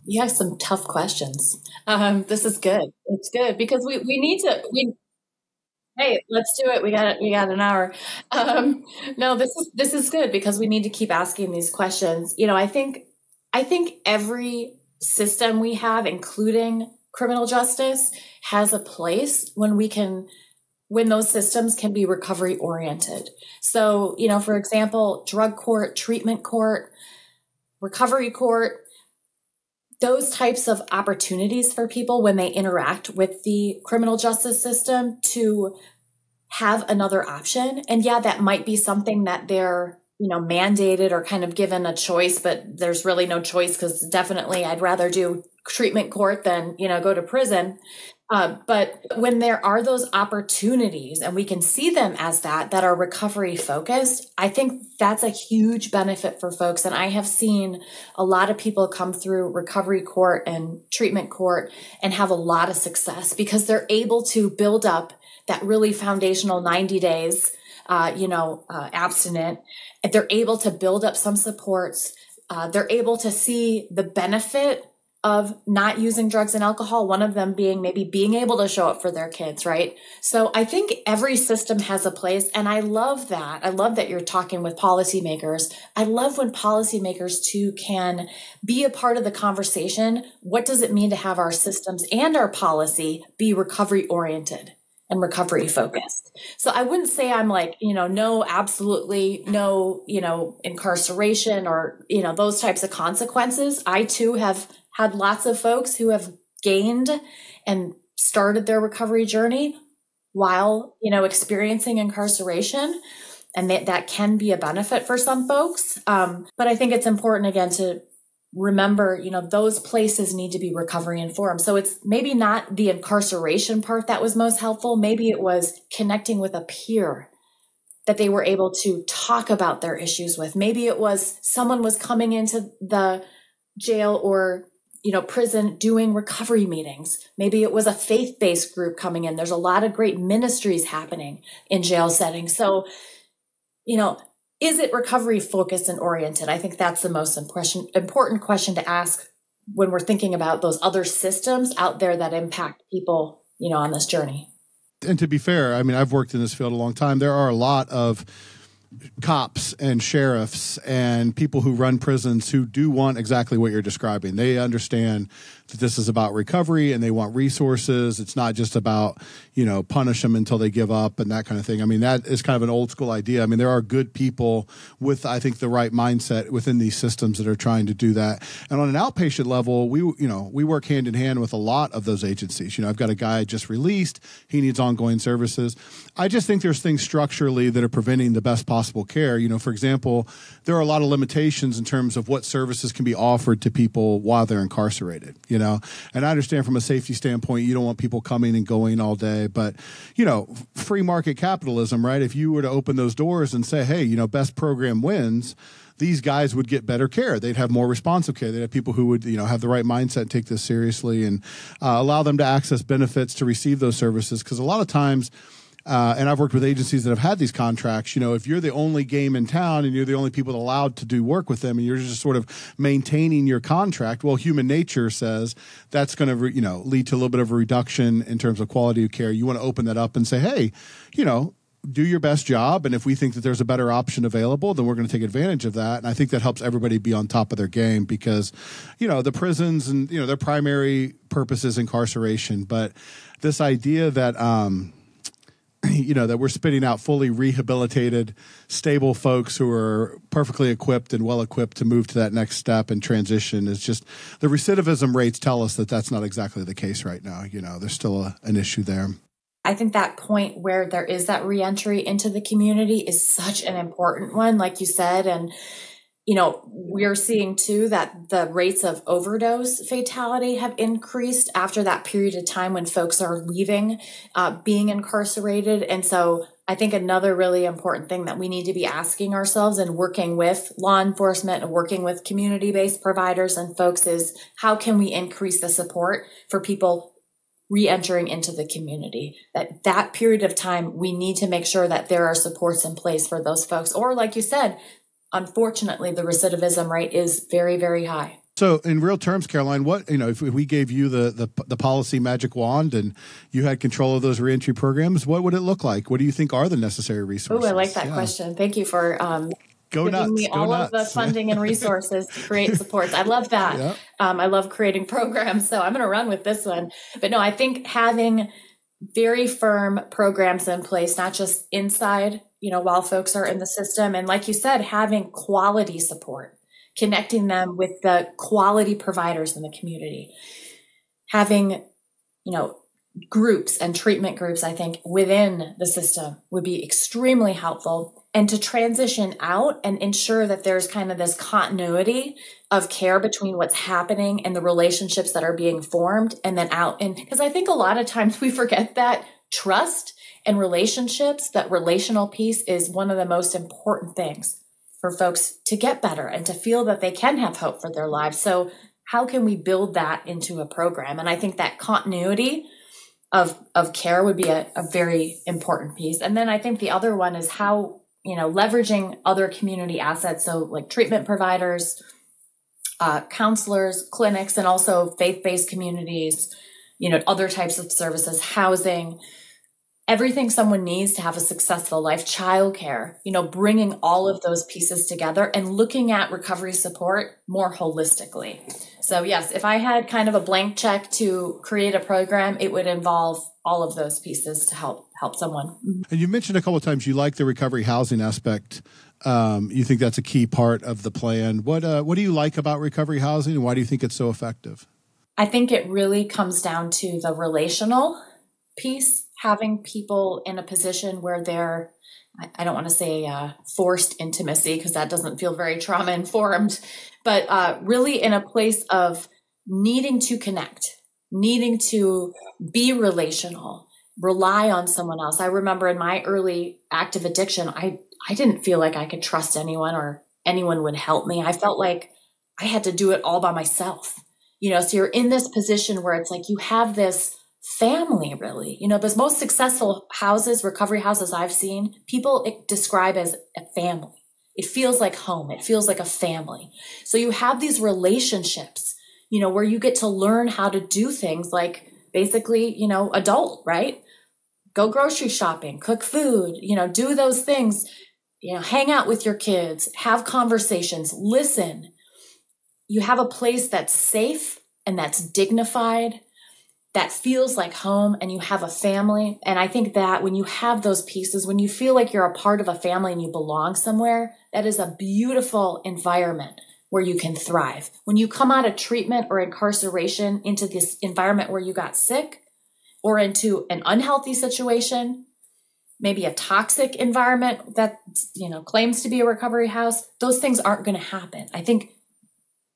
You have some tough questions. Um, this is good. It's good because we, we need to we hey let's do it. We got it we got an hour. Um, no this is this is good because we need to keep asking these questions. You know i think i think every system we have including criminal justice has a place when we can when those systems can be recovery oriented. So you know for example drug court treatment court recovery court those types of opportunities for people when they interact with the criminal justice system to have another option. And yeah, that might be something that they're, you know, mandated or kind of given a choice, but there's really no choice because definitely I'd rather do treatment court than, you know, go to prison. Uh, but when there are those opportunities and we can see them as that, that are recovery focused, I think that's a huge benefit for folks. And I have seen a lot of people come through recovery court and treatment court and have a lot of success because they're able to build up that really foundational 90 days, uh, you know, uh, abstinent. They're able to build up some supports. Uh, they're able to see the benefit of not using drugs and alcohol, one of them being maybe being able to show up for their kids, right? So I think every system has a place. And I love that. I love that you're talking with policymakers. I love when policymakers too can be a part of the conversation. What does it mean to have our systems and our policy be recovery oriented? and recovery focused. So I wouldn't say I'm like, you know, no, absolutely no, you know, incarceration or, you know, those types of consequences. I too have had lots of folks who have gained and started their recovery journey while, you know, experiencing incarceration. And that, that can be a benefit for some folks. Um, but I think it's important again to remember, you know, those places need to be recovery informed. So it's maybe not the incarceration part that was most helpful. Maybe it was connecting with a peer that they were able to talk about their issues with. Maybe it was someone was coming into the jail or you know, prison doing recovery meetings. Maybe it was a faith based group coming in. There's a lot of great ministries happening in jail settings. So, you know, is it recovery focused and oriented? I think that's the most important question to ask when we're thinking about those other systems out there that impact people, you know, on this journey. And to be fair, I mean, I've worked in this field a long time. There are a lot of cops and sheriffs and people who run prisons who do want exactly what you're describing. They understand that this is about recovery and they want resources. It's not just about, you know, punish them until they give up and that kind of thing. I mean, that is kind of an old school idea. I mean, there are good people with, I think, the right mindset within these systems that are trying to do that. And on an outpatient level, we, you know, we work hand in hand with a lot of those agencies. You know, I've got a guy just released, he needs ongoing services. I just think there's things structurally that are preventing the best possible care. You know, for example, there are a lot of limitations in terms of what services can be offered to people while they're incarcerated. You you know. And I understand from a safety standpoint, you don't want people coming and going all day, but you know, free market capitalism, right? If you were to open those doors and say, hey, you know, best program wins, these guys would get better care. They'd have more responsive care. They'd have people who would, you know, have the right mindset, take this seriously, and uh, allow them to access benefits to receive those services. Because a lot of times, uh, and I've worked with agencies that have had these contracts. You know, if you're the only game in town and you're the only people allowed to do work with them, and you're just sort of maintaining your contract, well, human nature says that's going to, you know, lead to a little bit of a reduction in terms of quality of care. You want to open that up and say, hey, you know, do your best job and if we think that there's a better option available then we're going to take advantage of that and i think that helps everybody be on top of their game because you know the prisons and you know their primary purpose is incarceration but this idea that um you know that we're spitting out fully rehabilitated stable folks who are perfectly equipped and well equipped to move to that next step and transition is just the recidivism rates tell us that that's not exactly the case right now you know there's still a, an issue there I think that point where there is that reentry into the community is such an important one, like you said. And, you know, we're seeing too that the rates of overdose fatality have increased after that period of time when folks are leaving, uh, being incarcerated. And so I think another really important thing that we need to be asking ourselves and working with law enforcement and working with community based providers and folks is how can we increase the support for people re-entering into the community that that period of time we need to make sure that there are supports in place for those folks or like you said unfortunately the recidivism rate is very very high so in real terms caroline what you know if we gave you the the, the policy magic wand and you had control of those reentry programs what would it look like what do you think are the necessary resources oh i like that yeah. question thank you for um, Go giving nuts. me Go all nuts. of the funding and resources to create supports. I love that. Yeah. Um, I love creating programs, so I'm going to run with this one. But no, I think having very firm programs in place, not just inside, you know, while folks are in the system, and like you said, having quality support, connecting them with the quality providers in the community, having, you know, groups and treatment groups, I think, within the system would be extremely helpful. And to transition out and ensure that there's kind of this continuity of care between what's happening and the relationships that are being formed and then out. And because I think a lot of times we forget that trust and relationships, that relational piece is one of the most important things for folks to get better and to feel that they can have hope for their lives. So, how can we build that into a program? And I think that continuity of of care would be a, a very important piece. And then I think the other one is how you know leveraging other community assets, so like treatment providers, uh, counselors, clinics, and also faith based communities. You know, other types of services, housing, everything someone needs to have a successful life, childcare, you know, bringing all of those pieces together and looking at recovery support more holistically. So, yes, if I had kind of a blank check to create a program, it would involve all of those pieces to help help someone. And you mentioned a couple of times you like the recovery housing aspect. Um, you think that's a key part of the plan. What uh, what do you like about recovery housing, and why do you think it's so effective? I think it really comes down to the relational piece having people in a position where they're I don't want to say uh, forced intimacy because that doesn't feel very trauma informed, but uh, really in a place of needing to connect, needing to be relational, rely on someone else. I remember in my early active addiction, I I didn't feel like I could trust anyone or anyone would help me. I felt like I had to do it all by myself. You know, so you're in this position where it's like you have this family really. You know those most successful houses recovery houses i've seen people describe as a family. It feels like home. It feels like a family. So you have these relationships you know where you get to learn how to do things like basically you know adult right? Go grocery shopping cook food you know do those things you know hang out with your kids have conversations listen. You have a place that's safe and that's dignified that feels like home and you have a family. And I think that when you have those pieces, when you feel like you're a part of a family and you belong somewhere, that is a beautiful environment where you can thrive. When you come out of treatment or incarceration into this environment where you got sick or into an unhealthy situation, maybe a toxic environment that you know claims to be a recovery house, those things aren't going to happen. I think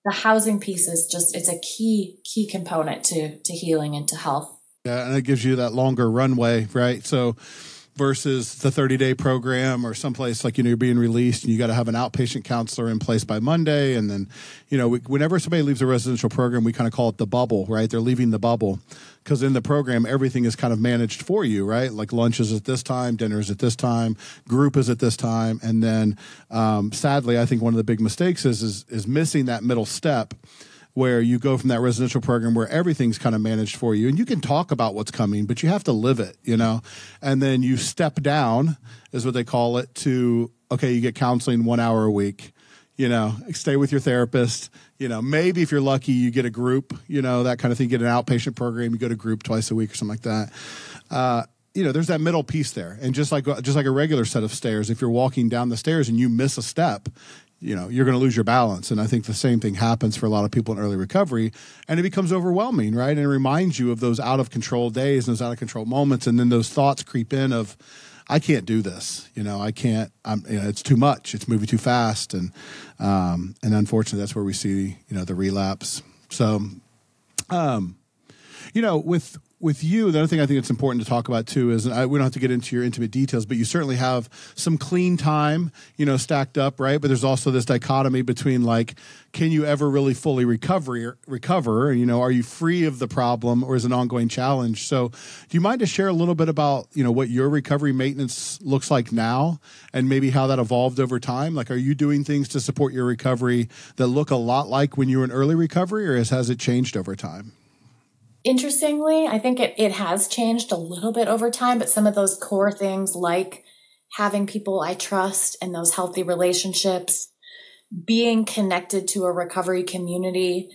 the housing piece is just it's a key key component to to healing and to health. Yeah and it gives you that longer runway right? So versus the 30 day program or someplace like you know you're being released and you got to have an outpatient counselor in place by monday. And then you know we, whenever somebody leaves a residential program we kind of call it the bubble right? They're leaving the bubble. Because in the program everything is kind of managed for you right? Like lunch is at this time dinner is at this time group is at this time. And then um, sadly i think one of the big mistakes is is, is missing that middle step where you go from that residential program where everything's kind of managed for you and you can talk about what's coming, but you have to live it, you know? And then you step down, is what they call it, to, okay, you get counseling one hour a week, you know, stay with your therapist. You know, maybe if you're lucky, you get a group, you know, that kind of thing. You get an outpatient program, you go to group twice a week or something like that. Uh, you know, there's that middle piece there, and just like just like a regular set of stairs, if you're walking down the stairs and you miss a step, you know you're going to lose your balance. And i think the same thing happens for a lot of people in early recovery. And it becomes overwhelming right? And it reminds you of those out of control days and those out of control moments. And then those thoughts creep in of i can't do this. You know i can't i'm you know it's too much. It's moving too fast. And um and unfortunately that's where we see you know the relapse. So um you know with with you, the other thing I think it's important to talk about too is I, we don't have to get into your intimate details, but you certainly have some clean time, you know, stacked up, right? But there's also this dichotomy between like, can you ever really fully recover? Recover? You know, are you free of the problem, or is an ongoing challenge? So, do you mind to share a little bit about you know what your recovery maintenance looks like now, and maybe how that evolved over time? Like, are you doing things to support your recovery that look a lot like when you were in early recovery, or has, has it changed over time? Interestingly, I think it, it has changed a little bit over time, but some of those core things like having people I trust and those healthy relationships, being connected to a recovery community,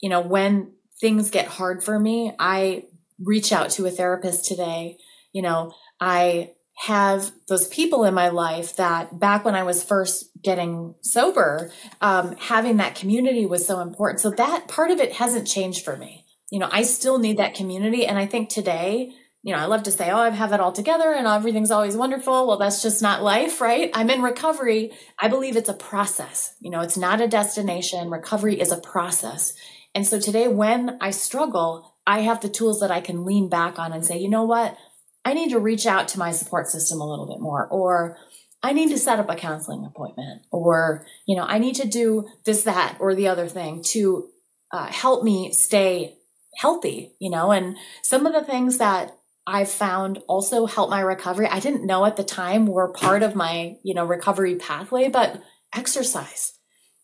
you know, when things get hard for me, I reach out to a therapist today. You know, I have those people in my life that back when I was first getting sober, um, having that community was so important. So that part of it hasn't changed for me you know, I still need that community. And I think today, you know, I love to say, oh, I have it all together and everything's always wonderful. Well, that's just not life, right? I'm in recovery. I believe it's a process. You know, it's not a destination. Recovery is a process. And so today, when I struggle, I have the tools that I can lean back on and say, you know what? I need to reach out to my support system a little bit more, or I need to set up a counseling appointment, or, you know, I need to do this, that, or the other thing to uh, help me stay healthy, you know, and some of the things that I've found also help my recovery. I didn't know at the time were part of my, you know, recovery pathway, but exercise.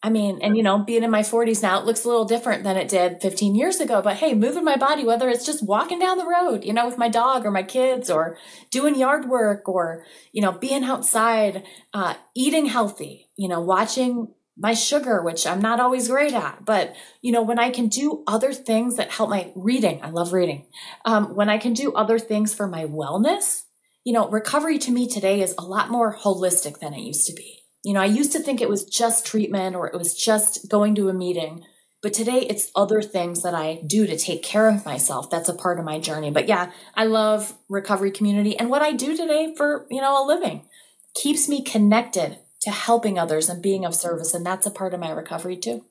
I mean, and you know, being in my 40s now, it looks a little different than it did 15 years ago. But hey, moving my body, whether it's just walking down the road, you know, with my dog or my kids, or doing yard work, or you know, being outside, uh, eating healthy, you know, watching my sugar, which I'm not always great at. But, you know, when I can do other things that help my reading, I love reading. Um, when I can do other things for my wellness, you know, recovery to me today is a lot more holistic than it used to be. You know, I used to think it was just treatment or it was just going to a meeting. But today it's other things that I do to take care of myself. That's a part of my journey. But yeah, I love recovery community and what I do today for, you know, a living keeps me connected to helping others and being of service. And that's a part of my recovery too.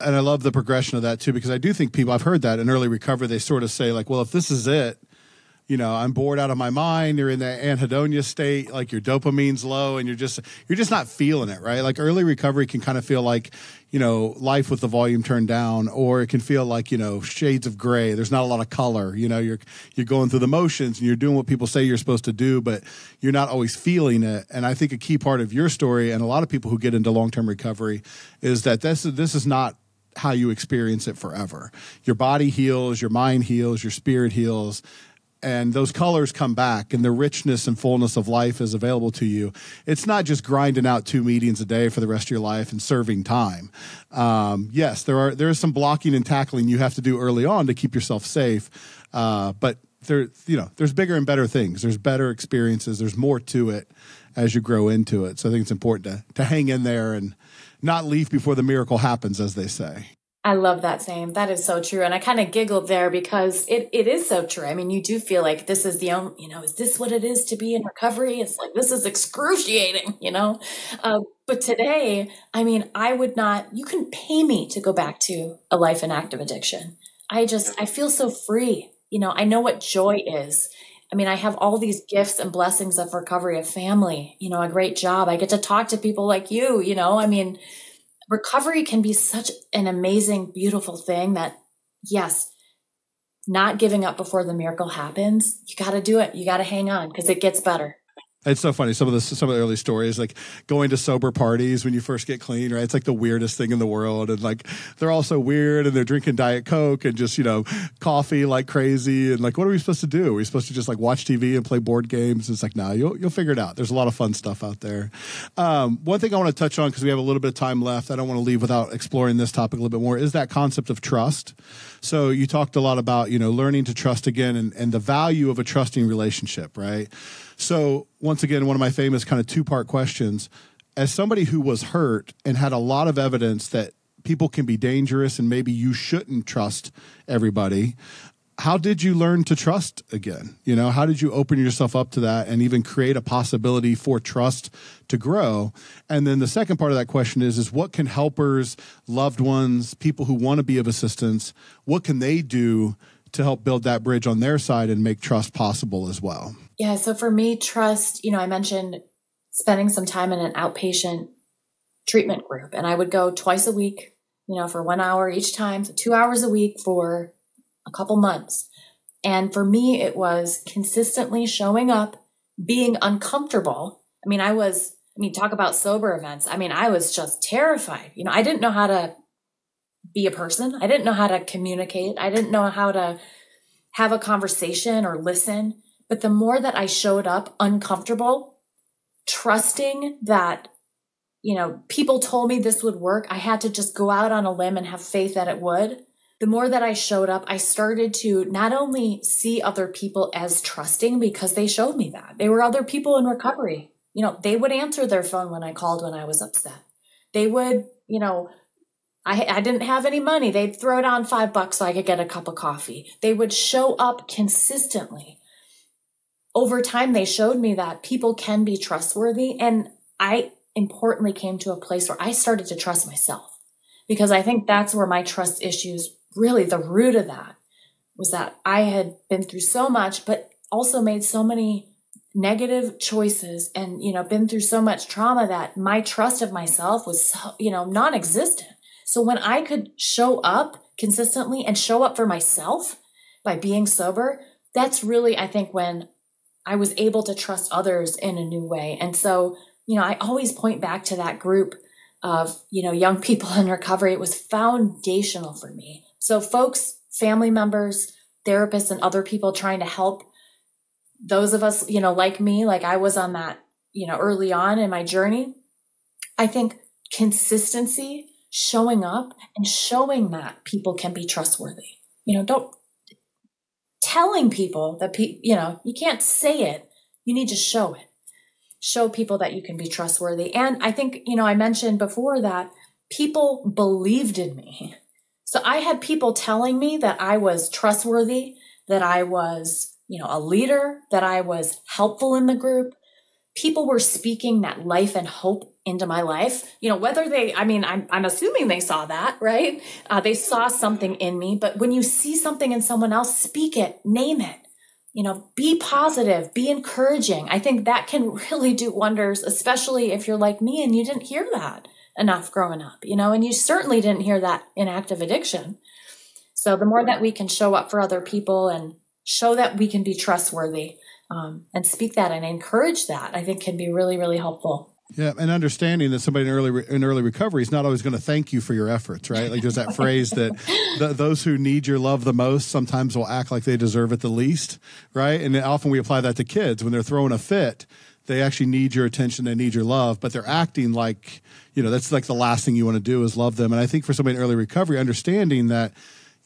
And I love the progression of that too, because I do think people, I've heard that in early recovery, they sort of say, like, well, if this is it, you know, I'm bored out of my mind. You're in that anhedonia state, like your dopamine's low, and you're just you're just not feeling it, right? Like early recovery can kind of feel like, you know, life with the volume turned down, or it can feel like you know shades of gray. There's not a lot of color. You know, you're you're going through the motions and you're doing what people say you're supposed to do, but you're not always feeling it. And I think a key part of your story, and a lot of people who get into long term recovery, is that this this is not how you experience it forever. Your body heals, your mind heals, your spirit heals, and those colors come back and the richness and fullness of life is available to you. It's not just grinding out two meetings a day for the rest of your life and serving time. Um, yes, there are there is some blocking and tackling you have to do early on to keep yourself safe, uh, but there you know there's bigger and better things. There's better experiences. There's more to it as you grow into it. So I think it's important to to hang in there and not leave before the miracle happens, as they say. I love that saying. That is so true. And I kind of giggled there because it, it is so true. I mean, you do feel like this is the only, you know, is this what it is to be in recovery? It's like, this is excruciating, you know? Uh, but today, I mean, I would not, you can pay me to go back to a life in active addiction. I just, I feel so free. You know, I know what joy is. I mean, I have all these gifts and blessings of recovery, of family, you know, a great job. I get to talk to people like you, you know, I mean, recovery can be such an amazing, beautiful thing that, yes, not giving up before the miracle happens. You got to do it. You got to hang on because it gets better. It's so funny. Some of the some of the early stories, like going to sober parties when you first get clean, right? It's like the weirdest thing in the world, and like they're all so weird, and they're drinking diet coke and just you know coffee like crazy, and like what are we supposed to do? Are we supposed to just like watch TV and play board games? It's like no, nah, you'll you'll figure it out. There's a lot of fun stuff out there. Um, one thing I want to touch on because we have a little bit of time left. I don't want to leave without exploring this topic a little bit more. Is that concept of trust? So you talked a lot about you know learning to trust again and and the value of a trusting relationship, right? So, once again, one of my famous kind of two part questions. As somebody who was hurt and had a lot of evidence that people can be dangerous and maybe you shouldn't trust everybody how did you learn to trust again? You know how did you open yourself up to that and even create a possibility for trust to grow? And then the second part of that question is is what can helpers loved ones people who want to be of assistance what can they do to help build that bridge on their side and make trust possible as well yeah. So for me, trust, you know, I mentioned spending some time in an outpatient treatment group, and I would go twice a week, you know, for one hour each time, so two hours a week for a couple months. And for me, it was consistently showing up, being uncomfortable. I mean, I was, I mean, talk about sober events. I mean, I was just terrified. You know, I didn't know how to be a person. I didn't know how to communicate. I didn't know how to have a conversation or listen. But the more that I showed up uncomfortable, trusting that, you know, people told me this would work, I had to just go out on a limb and have faith that it would. The more that I showed up, I started to not only see other people as trusting because they showed me that. They were other people in recovery. You know, they would answer their phone when I called when I was upset. They would, you know, I, I didn't have any money. They'd throw down five bucks so I could get a cup of coffee. They would show up consistently over time, they showed me that people can be trustworthy. And I importantly came to a place where I started to trust myself because I think that's where my trust issues really the root of that was that I had been through so much, but also made so many negative choices and, you know, been through so much trauma that my trust of myself was, so, you know, non existent. So when I could show up consistently and show up for myself by being sober, that's really, I think, when I was able to trust others in a new way. And so, you know, I always point back to that group of, you know, young people in recovery. It was foundational for me. So, folks, family members, therapists, and other people trying to help those of us, you know, like me, like I was on that, you know, early on in my journey. I think consistency, showing up and showing that people can be trustworthy. You know, don't telling people that pe- you know you can't say it. You need to show it. Show people that you can be trustworthy. And i think you know i mentioned before that people believed in me. So i had people telling me that i was trustworthy that i was you know a leader that i was helpful in the group people were speaking that life and hope into my life. You know whether they i mean i'm, I'm assuming they saw that right? Uh, they saw something in me but when you see something in someone else speak it name it. You know be positive be encouraging. I think that can really do wonders especially if you're like me and you didn't hear that enough growing up you know and you certainly didn't hear that in active addiction. So the more that we can show up for other people and show that we can be trustworthy um, and speak that and encourage that i think can be really really helpful yeah, and understanding that somebody in early in early recovery is not always going to thank you for your efforts, right? Like there's that phrase that the, those who need your love the most sometimes will act like they deserve it the least, right? And often we apply that to kids when they're throwing a fit. They actually need your attention, they need your love, but they're acting like you know that's like the last thing you want to do is love them. And I think for somebody in early recovery, understanding that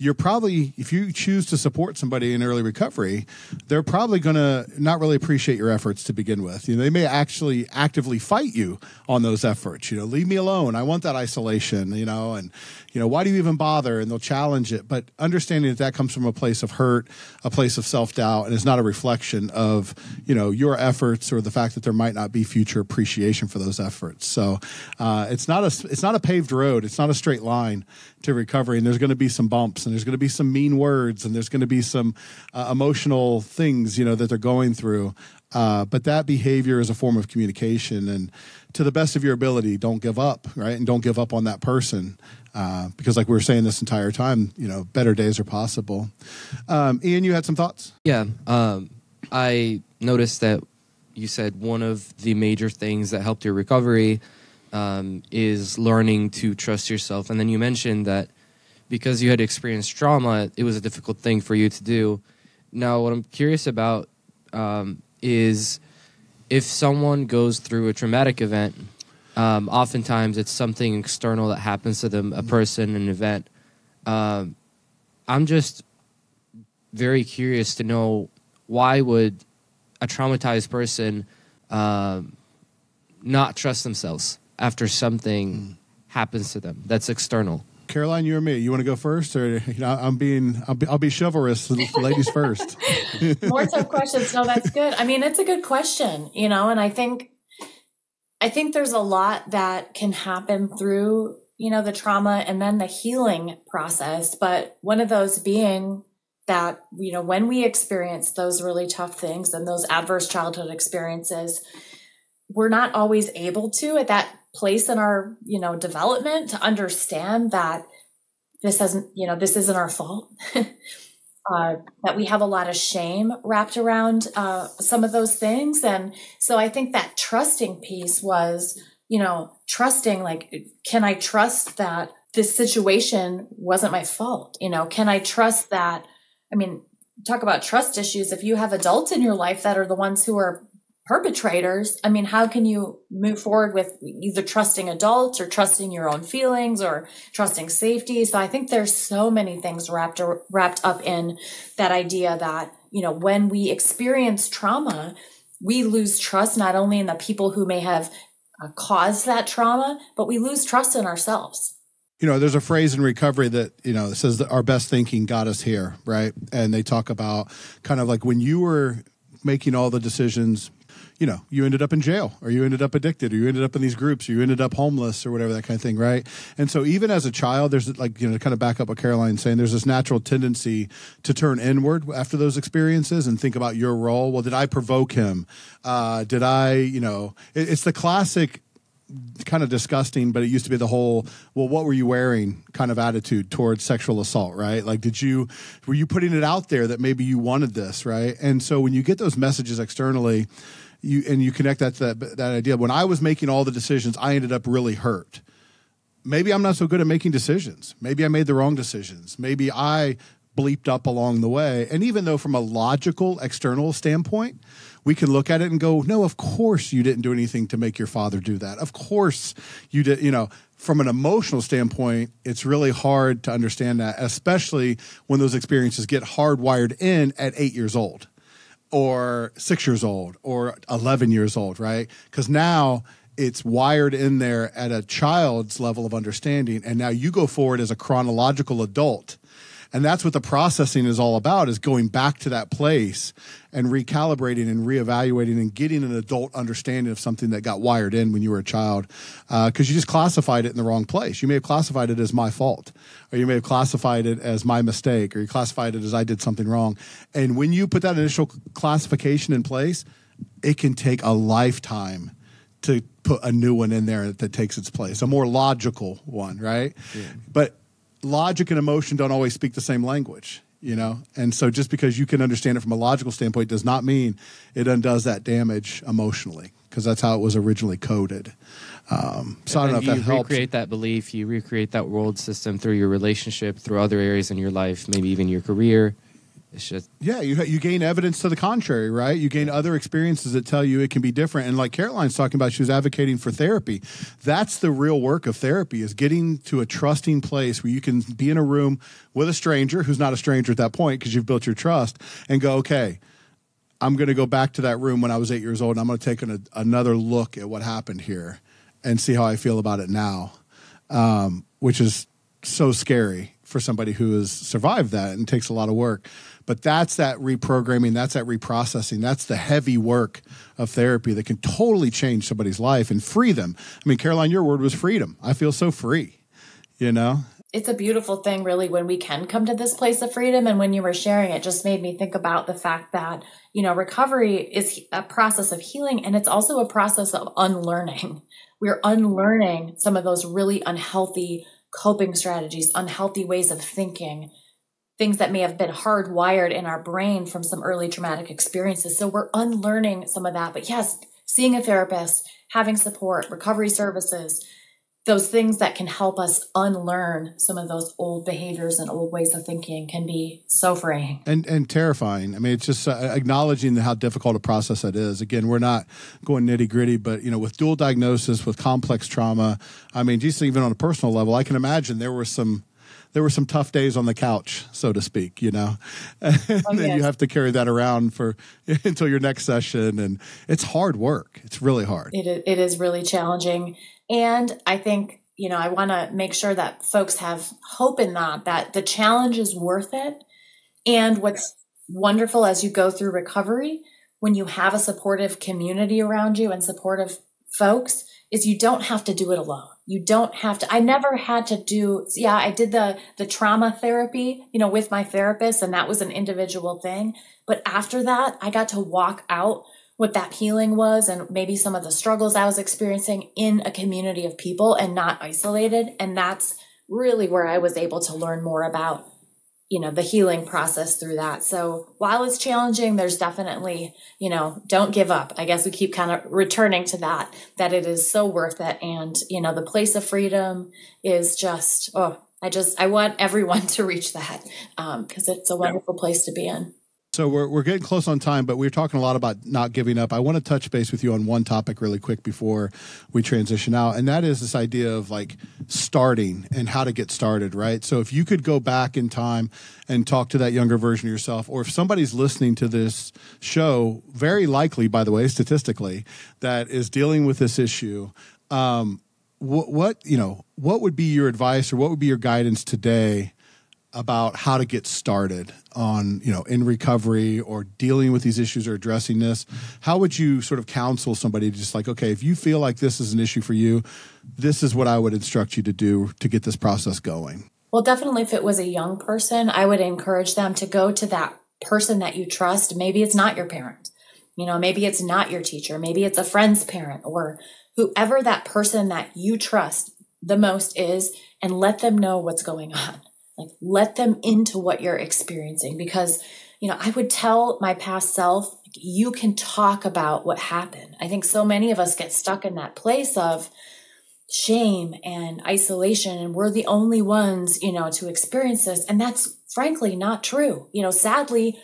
you're probably if you choose to support somebody in early recovery they're probably going to not really appreciate your efforts to begin with. You know they may actually actively fight you on those efforts. You know leave me alone. I want that isolation you know and you know why do you even bother? And they'll challenge it. But understanding that that comes from a place of hurt a place of self-doubt and it's not a reflection of you know your efforts or the fact that there might not be future appreciation for those efforts. So uh, it's not a it's not a paved road. It's not a straight line to recovery. And there's going to be some bumps and there's going to be some mean words and there's going to be some uh, emotional things you know that they're going through. Uh, but that behavior is a form of communication. And to the best of your ability don't give up right? And don't give up on that person uh, because like we were saying this entire time you know better days are possible. Um, ian you had some thoughts? Yeah, um, I noticed that you said one of the major things that helped your recovery um, is learning to trust yourself, and then you mentioned that because you had experienced trauma, it was a difficult thing for you to do. Now, what I'm curious about um, is if someone goes through a traumatic event. Um, oftentimes, it's something external that happens to them, a person, an event. Um, I'm just very curious to know why would a traumatized person um, not trust themselves after something happens to them that's external caroline you or me you want to go first or you know i'm being i'll be, I'll be chivalrous ladies first More tough questions. No, that's good. I mean, it's a good question, you know, and I think I think there's a lot that can happen through, you know, the trauma and then the healing process, but one of those being that, you know, when we experience those really tough things and those adverse childhood experiences, we're not always able to at that place in our, you know, development to understand that this hasn't, you know, this isn't our fault. uh, that we have a lot of shame wrapped around uh, some of those things. And so I think that trusting piece was, you know, trusting like, can I trust that this situation wasn't my fault? You know, can I trust that? I mean, talk about trust issues. If you have adults in your life that are the ones who are perpetrators, I mean, how can you move forward with either trusting adults or trusting your own feelings or trusting safety? So I think there's so many things wrapped wrapped up in that idea that, you know, when we experience trauma, we lose trust not only in the people who may have uh, caused that trauma, but we lose trust in ourselves you know there's a phrase in recovery that you know says that our best thinking got us here right and they talk about kind of like when you were making all the decisions you know, you ended up in jail or you ended up addicted or you ended up in these groups or you ended up homeless or whatever, that kind of thing, right? And so even as a child, there's like, you know, to kind of back up what Caroline's saying, there's this natural tendency to turn inward after those experiences and think about your role. Well, did I provoke him? Uh, did I, you know, it, it's the classic kind of disgusting, but it used to be the whole, well, what were you wearing kind of attitude towards sexual assault, right? Like, did you, were you putting it out there that maybe you wanted this, right? And so when you get those messages externally, you and you connect that to that, that idea. When I was making all the decisions, I ended up really hurt. Maybe I'm not so good at making decisions. Maybe I made the wrong decisions. Maybe I bleeped up along the way. And even though from a logical external standpoint, we can look at it and go, no, of course you didn't do anything to make your father do that. Of course you did, you know, from an emotional standpoint, it's really hard to understand that, especially when those experiences get hardwired in at eight years old or six years old or 11 years old, right? Because now it's wired in there at a child's level of understanding. And now you go forward as a chronological adult and that's what the processing is all about is going back to that place and recalibrating and reevaluating and getting an adult understanding of something that got wired in when you were a child because uh, you just classified it in the wrong place you may have classified it as my fault or you may have classified it as my mistake or you classified it as i did something wrong and when you put that initial classification in place it can take a lifetime to put a new one in there that takes its place, a more logical one, right? Yeah. But logic and emotion don't always speak the same language you know? And so just because you can understand it from a logical standpoint does not mean it undoes that damage emotionally because that's how it was originally coded. Um, so and i don't know if that helps. You recreate that belief you recreate that world system through your relationship through other areas in your life maybe even your career it's just yeah, you you gain evidence to the contrary, right? You gain other experiences that tell you it can be different. And like Caroline's talking about, she was advocating for therapy. That's the real work of therapy: is getting to a trusting place where you can be in a room with a stranger who's not a stranger at that point because you've built your trust, and go, okay, I'm going to go back to that room when I was eight years old, and I'm going to take an, another look at what happened here and see how I feel about it now, um, which is so scary for somebody who has survived that and takes a lot of work. But that's that reprogramming, that's that reprocessing, that's the heavy work of therapy that can totally change somebody's life and free them. I mean, Caroline, your word was freedom. I feel so free, you know? it's a beautiful thing really when we can come to this place of freedom and when you were sharing it just made me think about the fact that you know recovery is a process of healing and it's also a process of unlearning we're unlearning some of those really unhealthy coping strategies unhealthy ways of thinking things that may have been hardwired in our brain from some early traumatic experiences. So we're unlearning some of that. But yes seeing a therapist having support recovery services those things that can help us unlearn some of those old behaviors and old ways of thinking can be so freeing and and terrifying. I mean, it's just uh, acknowledging how difficult a process that is. Again, we're not going nitty gritty, but you know, with dual diagnosis, with complex trauma, I mean, just even on a personal level, I can imagine there were some there were some tough days on the couch, so to speak, you know. and oh, yes. you have to carry that around for until your next session and it's hard work. It's really hard. It it is really challenging. And I think, you know, I want to make sure that folks have hope in that, that the challenge is worth it. And what's wonderful as you go through recovery, when you have a supportive community around you and supportive folks, is you don't have to do it alone. You don't have to. I never had to do. Yeah, I did the the trauma therapy, you know, with my therapist, and that was an individual thing. But after that, I got to walk out what that healing was and maybe some of the struggles I was experiencing in a community of people and not isolated. And that's really where I was able to learn more about, you know, the healing process through that. So while it's challenging, there's definitely, you know, don't give up. I guess we keep kind of returning to that, that it is so worth it. And, you know, the place of freedom is just, oh, I just, I want everyone to reach that because um, it's a wonderful place to be in. So we're, we're getting close on time, but we are talking a lot about not giving up. I want to touch base with you on one topic really quick before we transition out, and that is this idea of like starting and how to get started, right? So if you could go back in time and talk to that younger version of yourself, or if somebody's listening to this show, very likely, by the way, statistically, that is dealing with this issue, um, what, what you know, what would be your advice or what would be your guidance today? About how to get started on you know in recovery or dealing with these issues or addressing this. How would you sort of counsel somebody just like okay if you feel like this is an issue for you this is what i would instruct you to do to get this process going? Well definitely if it was a young person i would encourage them to go to that person that you trust. Maybe it's not your parent you know maybe it's not your teacher maybe it's a friend's parent or whoever that person that you trust the most is and let them know what's going on like let them into what you're experiencing because, you know, I would tell my past self, you can talk about what happened. I think so many of us get stuck in that place of shame and isolation and we're the only ones, you know, to experience this. And that's frankly not true. You know, sadly,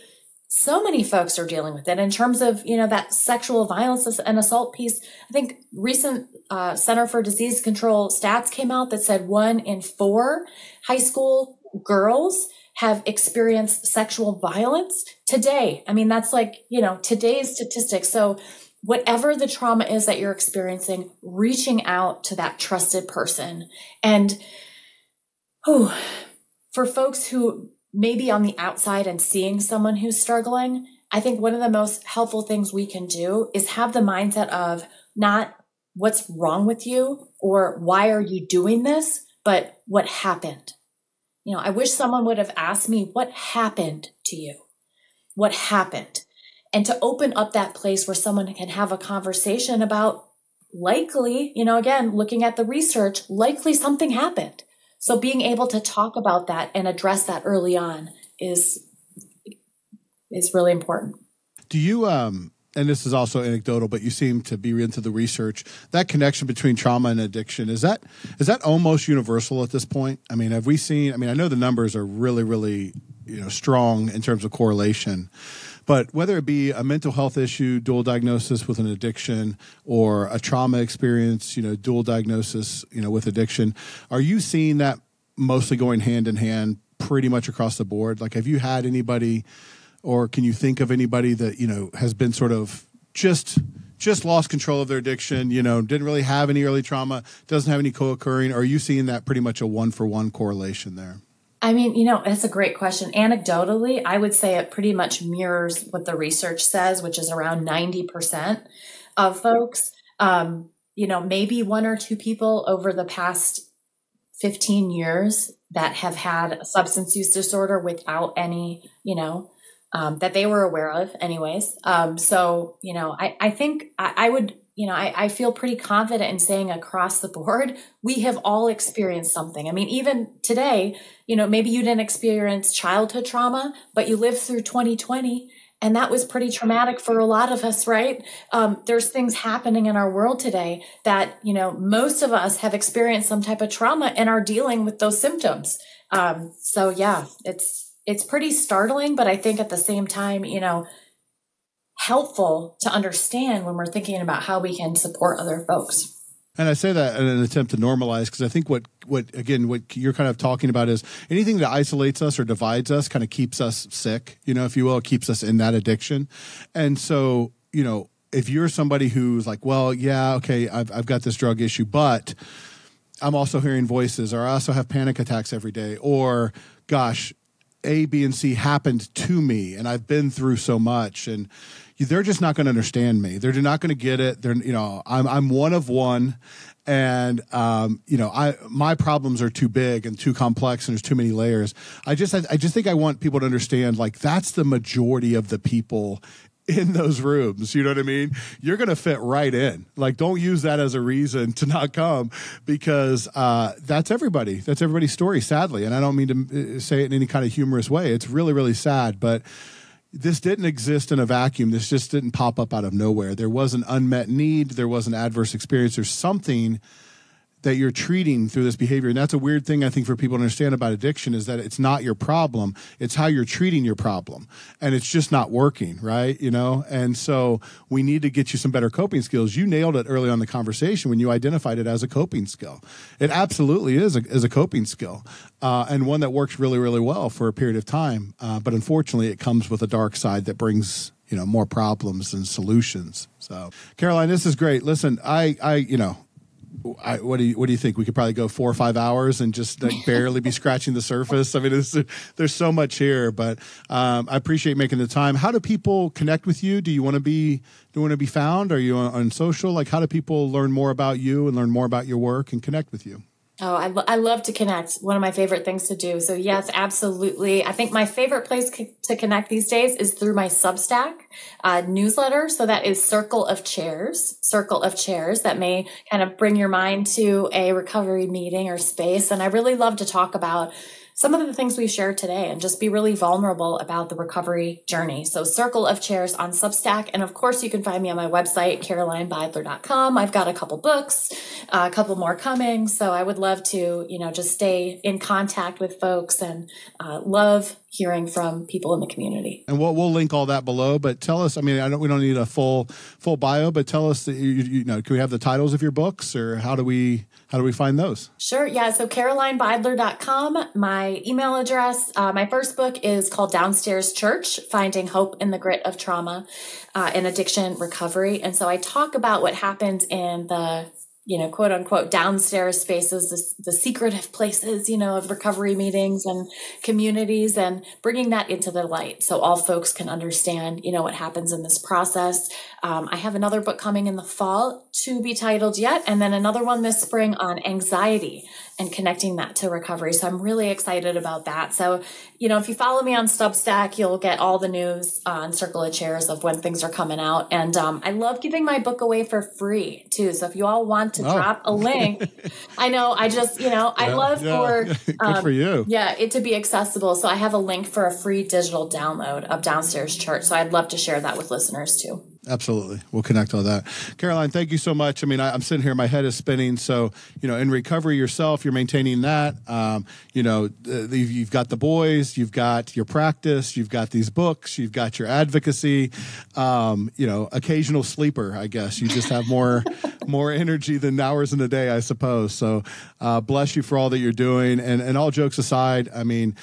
so many folks are dealing with it in terms of you know that sexual violence and assault piece i think recent uh, center for disease control stats came out that said one in four high school girls have experienced sexual violence today. I mean, that's like, you know, today's statistics. So, whatever the trauma is that you're experiencing, reaching out to that trusted person. And oh, for folks who may be on the outside and seeing someone who's struggling, I think one of the most helpful things we can do is have the mindset of not what's wrong with you or why are you doing this, but what happened. You know, I wish someone would have asked me, what happened to you? What happened? And to open up that place where someone can have a conversation about likely, you know, again, looking at the research, likely something happened. So being able to talk about that and address that early on is is really important. Do you um and this is also anecdotal, but you seem to be into the research. That connection between trauma and addiction is that is that almost universal at this point? I mean, have we seen? I mean, I know the numbers are really, really you know strong in terms of correlation, but whether it be a mental health issue, dual diagnosis with an addiction, or a trauma experience, you know, dual diagnosis, you know, with addiction, are you seeing that mostly going hand in hand pretty much across the board? Like, have you had anybody? Or can you think of anybody that you know has been sort of just just lost control of their addiction you know didn't really have any early trauma doesn't have any co-occurring are you seeing that pretty much a one for one correlation there I mean, you know, that's a great question. Anecdotally, I would say it pretty much mirrors what the research says, which is around 90% of folks. Um, you know, maybe one or two people over the past 15 years that have had a substance use disorder without any, you know, um, that they were aware of, anyways. Um, so, you know, I, I think I, I would, you know, I, I feel pretty confident in saying across the board, we have all experienced something. I mean, even today, you know, maybe you didn't experience childhood trauma, but you lived through 2020 and that was pretty traumatic for a lot of us right um, there's things happening in our world today that you know most of us have experienced some type of trauma and are dealing with those symptoms um, so yeah it's it's pretty startling, but I think at the same time, you know, helpful to understand when we're thinking about how we can support other folks. And I say that in an attempt to normalize because I think what what again what you're kind of talking about is anything that isolates us or divides us kind of keeps us sick, you know, if you will, keeps us in that addiction. And so, you know, if you're somebody who's like, well, yeah, okay, I've I've got this drug issue, but I'm also hearing voices, or I also have panic attacks every day, or gosh, a, B, and C happened to me, and I've been through so much, and they're just not going to understand me. They're not going to get it. They're, you know, I'm I'm one of one, and um, you know, I my problems are too big and too complex, and there's too many layers. I just I, I just think I want people to understand, like that's the majority of the people in those rooms. You know what I mean? You're going to fit right in. Like, don't use that as a reason to not come because uh, that's everybody. That's everybody's story, sadly. And I don't mean to uh, say it in any kind of humorous way. It's really, really sad. But this didn't exist in a vacuum. This just didn't pop up out of nowhere. There was an unmet need, there was an adverse experience, there's something that you're treating through this behavior. And that's a weird thing I think for people to understand about addiction is that it's not your problem. It's how you're treating your problem. And it's just not working, right? You know? And so we need to get you some better coping skills. You nailed it early on the conversation when you identified it as a coping skill. It absolutely is a, is a coping skill. Uh, and one that works really, really well for a period of time. Uh, but unfortunately, it comes with a dark side that brings you know more problems than solutions so caroline this is great listen i i you know I, what do you what do you think? We could probably go four or five hours and just like barely be scratching the surface. I mean, there's so much here, but um, I appreciate making the time. How do people connect with you? Do you want to be do you want to be found? Are you on, on social? Like, how do people learn more about you and learn more about your work and connect with you? Oh, I, lo- I love to connect. One of my favorite things to do. So yes, absolutely. I think my favorite place c- to connect these days is through my Substack uh, newsletter. So that is Circle of Chairs, Circle of Chairs that may kind of bring your mind to a recovery meeting or space. And I really love to talk about some of the things we shared today and just be really vulnerable about the recovery journey. So Circle of Chairs on Substack. And of course, you can find me on my website, carolinebeidler.com. I've got a couple books, uh, a couple more coming. So I would love to, you know, just stay in contact with folks and uh, love hearing from people in the community. And we'll, we'll link all that below. But tell us, I mean, I don't, we don't need a full full bio, but tell us that you, you know, can we have the titles of your books, or how do we how do we find those? Sure. Yeah. So carolinebeidler.com. My email address. Uh, my first book is called Downstairs Church: Finding Hope in the Grit of Trauma uh, and Addiction Recovery. And so I talk about what happens in the you know, quote unquote downstairs spaces, the, the, secretive places, you know, of recovery meetings and communities and bringing that into the light so all folks can understand, you know, what happens in this process. Um, I have another book coming in the fall to be titled yet, and then another one this spring on anxiety and connecting that to recovery. So I'm really excited about that. So, you know, if you follow me on Substack, you'll get all the news on Circle of Chairs of when things are coming out. And um, I love giving my book away for free too. So if you all want to oh. drop a link, I know I just, you know, I love yeah. for um, for you. Yeah, it to be accessible. So I have a link for a free digital download of Downstairs Church. So I'd love to share that with listeners too. Absolutely. We'll connect on that. Caroline, thank you so much. I mean, I, am sitting here, my head is spinning. So, you know, in recovery yourself, you're maintaining that. Um, you know, the, you've got the boys, you've got your practice, you've got these books, you've got your advocacy, um, you know, occasional sleeper, I guess. You just have more, more energy than hours in a day, I suppose. So, uh, bless you for all that you're doing. And, and all jokes aside, I mean,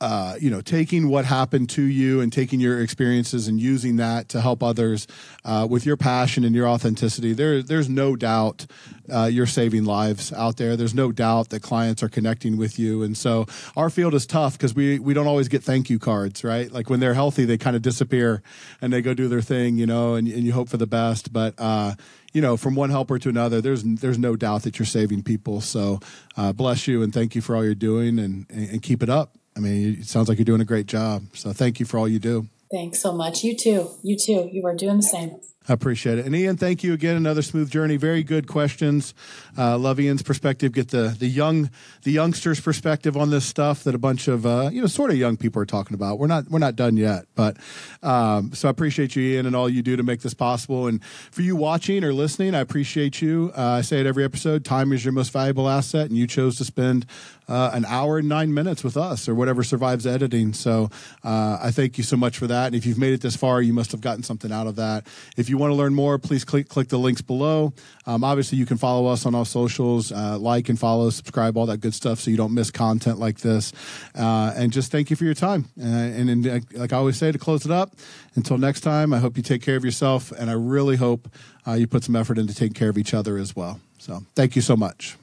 uh, you know, taking what happened to you and taking your experiences and using that to help others uh, with your passion and your authenticity. There, there's no doubt uh, you're saving lives out there. There's no doubt that clients are connecting with you, and so our field is tough because we we don't always get thank you cards, right? Like when they're healthy, they kind of disappear and they go do their thing, you know, and, and you hope for the best, but uh, you know, from one helper to another, there's there's no doubt that you're saving people. So uh, bless you and thank you for all you're doing and, and, and keep it up. I mean, it sounds like you're doing a great job. So thank you for all you do. Thanks so much. You too. You too. You are doing the same. I appreciate it. And Ian, thank you again. Another smooth journey. Very good questions. Uh, love Ian's perspective. Get the the young the youngsters' perspective on this stuff that a bunch of uh, you know sort of young people are talking about. We're not we're not done yet, but um, so I appreciate you, Ian, and all you do to make this possible. And for you watching or listening, I appreciate you. Uh, I say it every episode. Time is your most valuable asset, and you chose to spend uh, an hour and nine minutes with us or whatever survives editing. So uh, I thank you so much for that. And if you've made it this far, you must have gotten something out of that. If you want to learn more, please click click the links below. Um, obviously, you can follow us on all socials, uh, like and follow, subscribe, all that good stuff, so you don't miss content like this. Uh, and just thank you for your time. Uh, and, and uh, like I always say to close it up, until next time, I hope you take care of yourself, and I really hope you put some effort into taking care of each other as well. So thank you so much.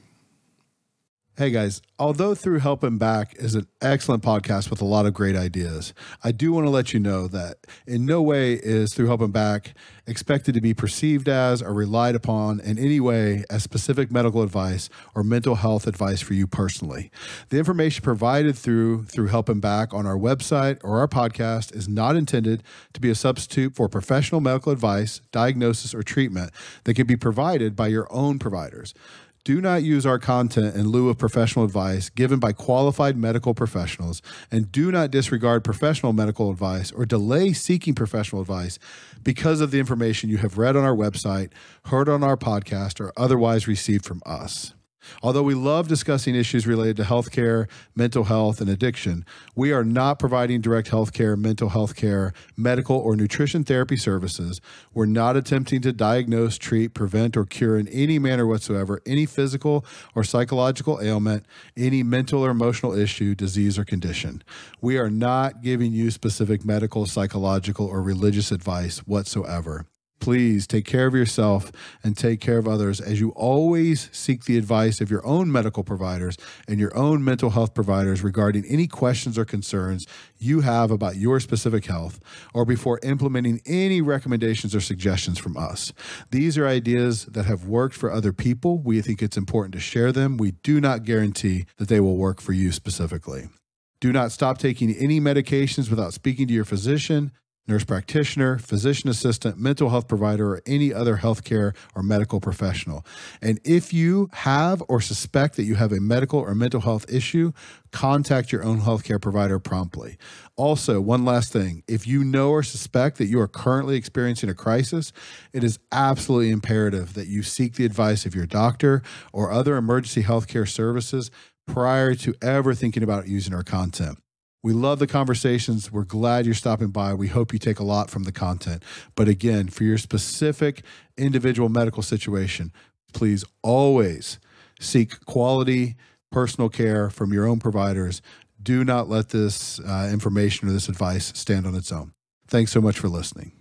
Hey guys, although Through Help & Back is an excellent podcast with a lot of great ideas, I do want to let you know that in no way is Through Help & Back expected to be perceived as or relied upon in any way as specific medical advice or mental health advice for you personally. The information provided through Through Help & Back on our website or our podcast is not intended to be a substitute for professional medical advice, diagnosis, or treatment that can be provided by your own providers. Do not use our content in lieu of professional advice given by qualified medical professionals, and do not disregard professional medical advice or delay seeking professional advice because of the information you have read on our website, heard on our podcast, or otherwise received from us. Although we love discussing issues related to healthcare, mental health, and addiction, we are not providing direct healthcare, mental health care, medical, or nutrition therapy services. We're not attempting to diagnose, treat, prevent, or cure in any manner whatsoever any physical or psychological ailment, any mental or emotional issue, disease, or condition. We are not giving you specific medical, psychological, or religious advice whatsoever please take care of yourself and take care of others as you always seek the advice of your own medical providers and your own mental health providers regarding any questions or concerns you have about your specific health or before implementing any recommendations or suggestions from us. These are ideas that have worked for other people. We think it's important to share them. We do not guarantee that they will work for you specifically. Do not stop taking any medications without speaking to your physician nurse practitioner, physician assistant, mental health provider, or any other healthcare or medical professional. And if you have or suspect that you have a medical or mental health issue, contact your own healthcare provider promptly. Also, one last thing if you know or suspect that you are currently experiencing a crisis, it is absolutely imperative that you seek the advice of your doctor or other emergency healthcare services prior to ever thinking about using our content. We love the conversations. We're glad you're stopping by. We hope you take a lot from the content. But again, for your specific individual medical situation, please always seek quality personal care from your own providers. Do not let this uh, information or this advice stand on its own. Thanks so much for listening.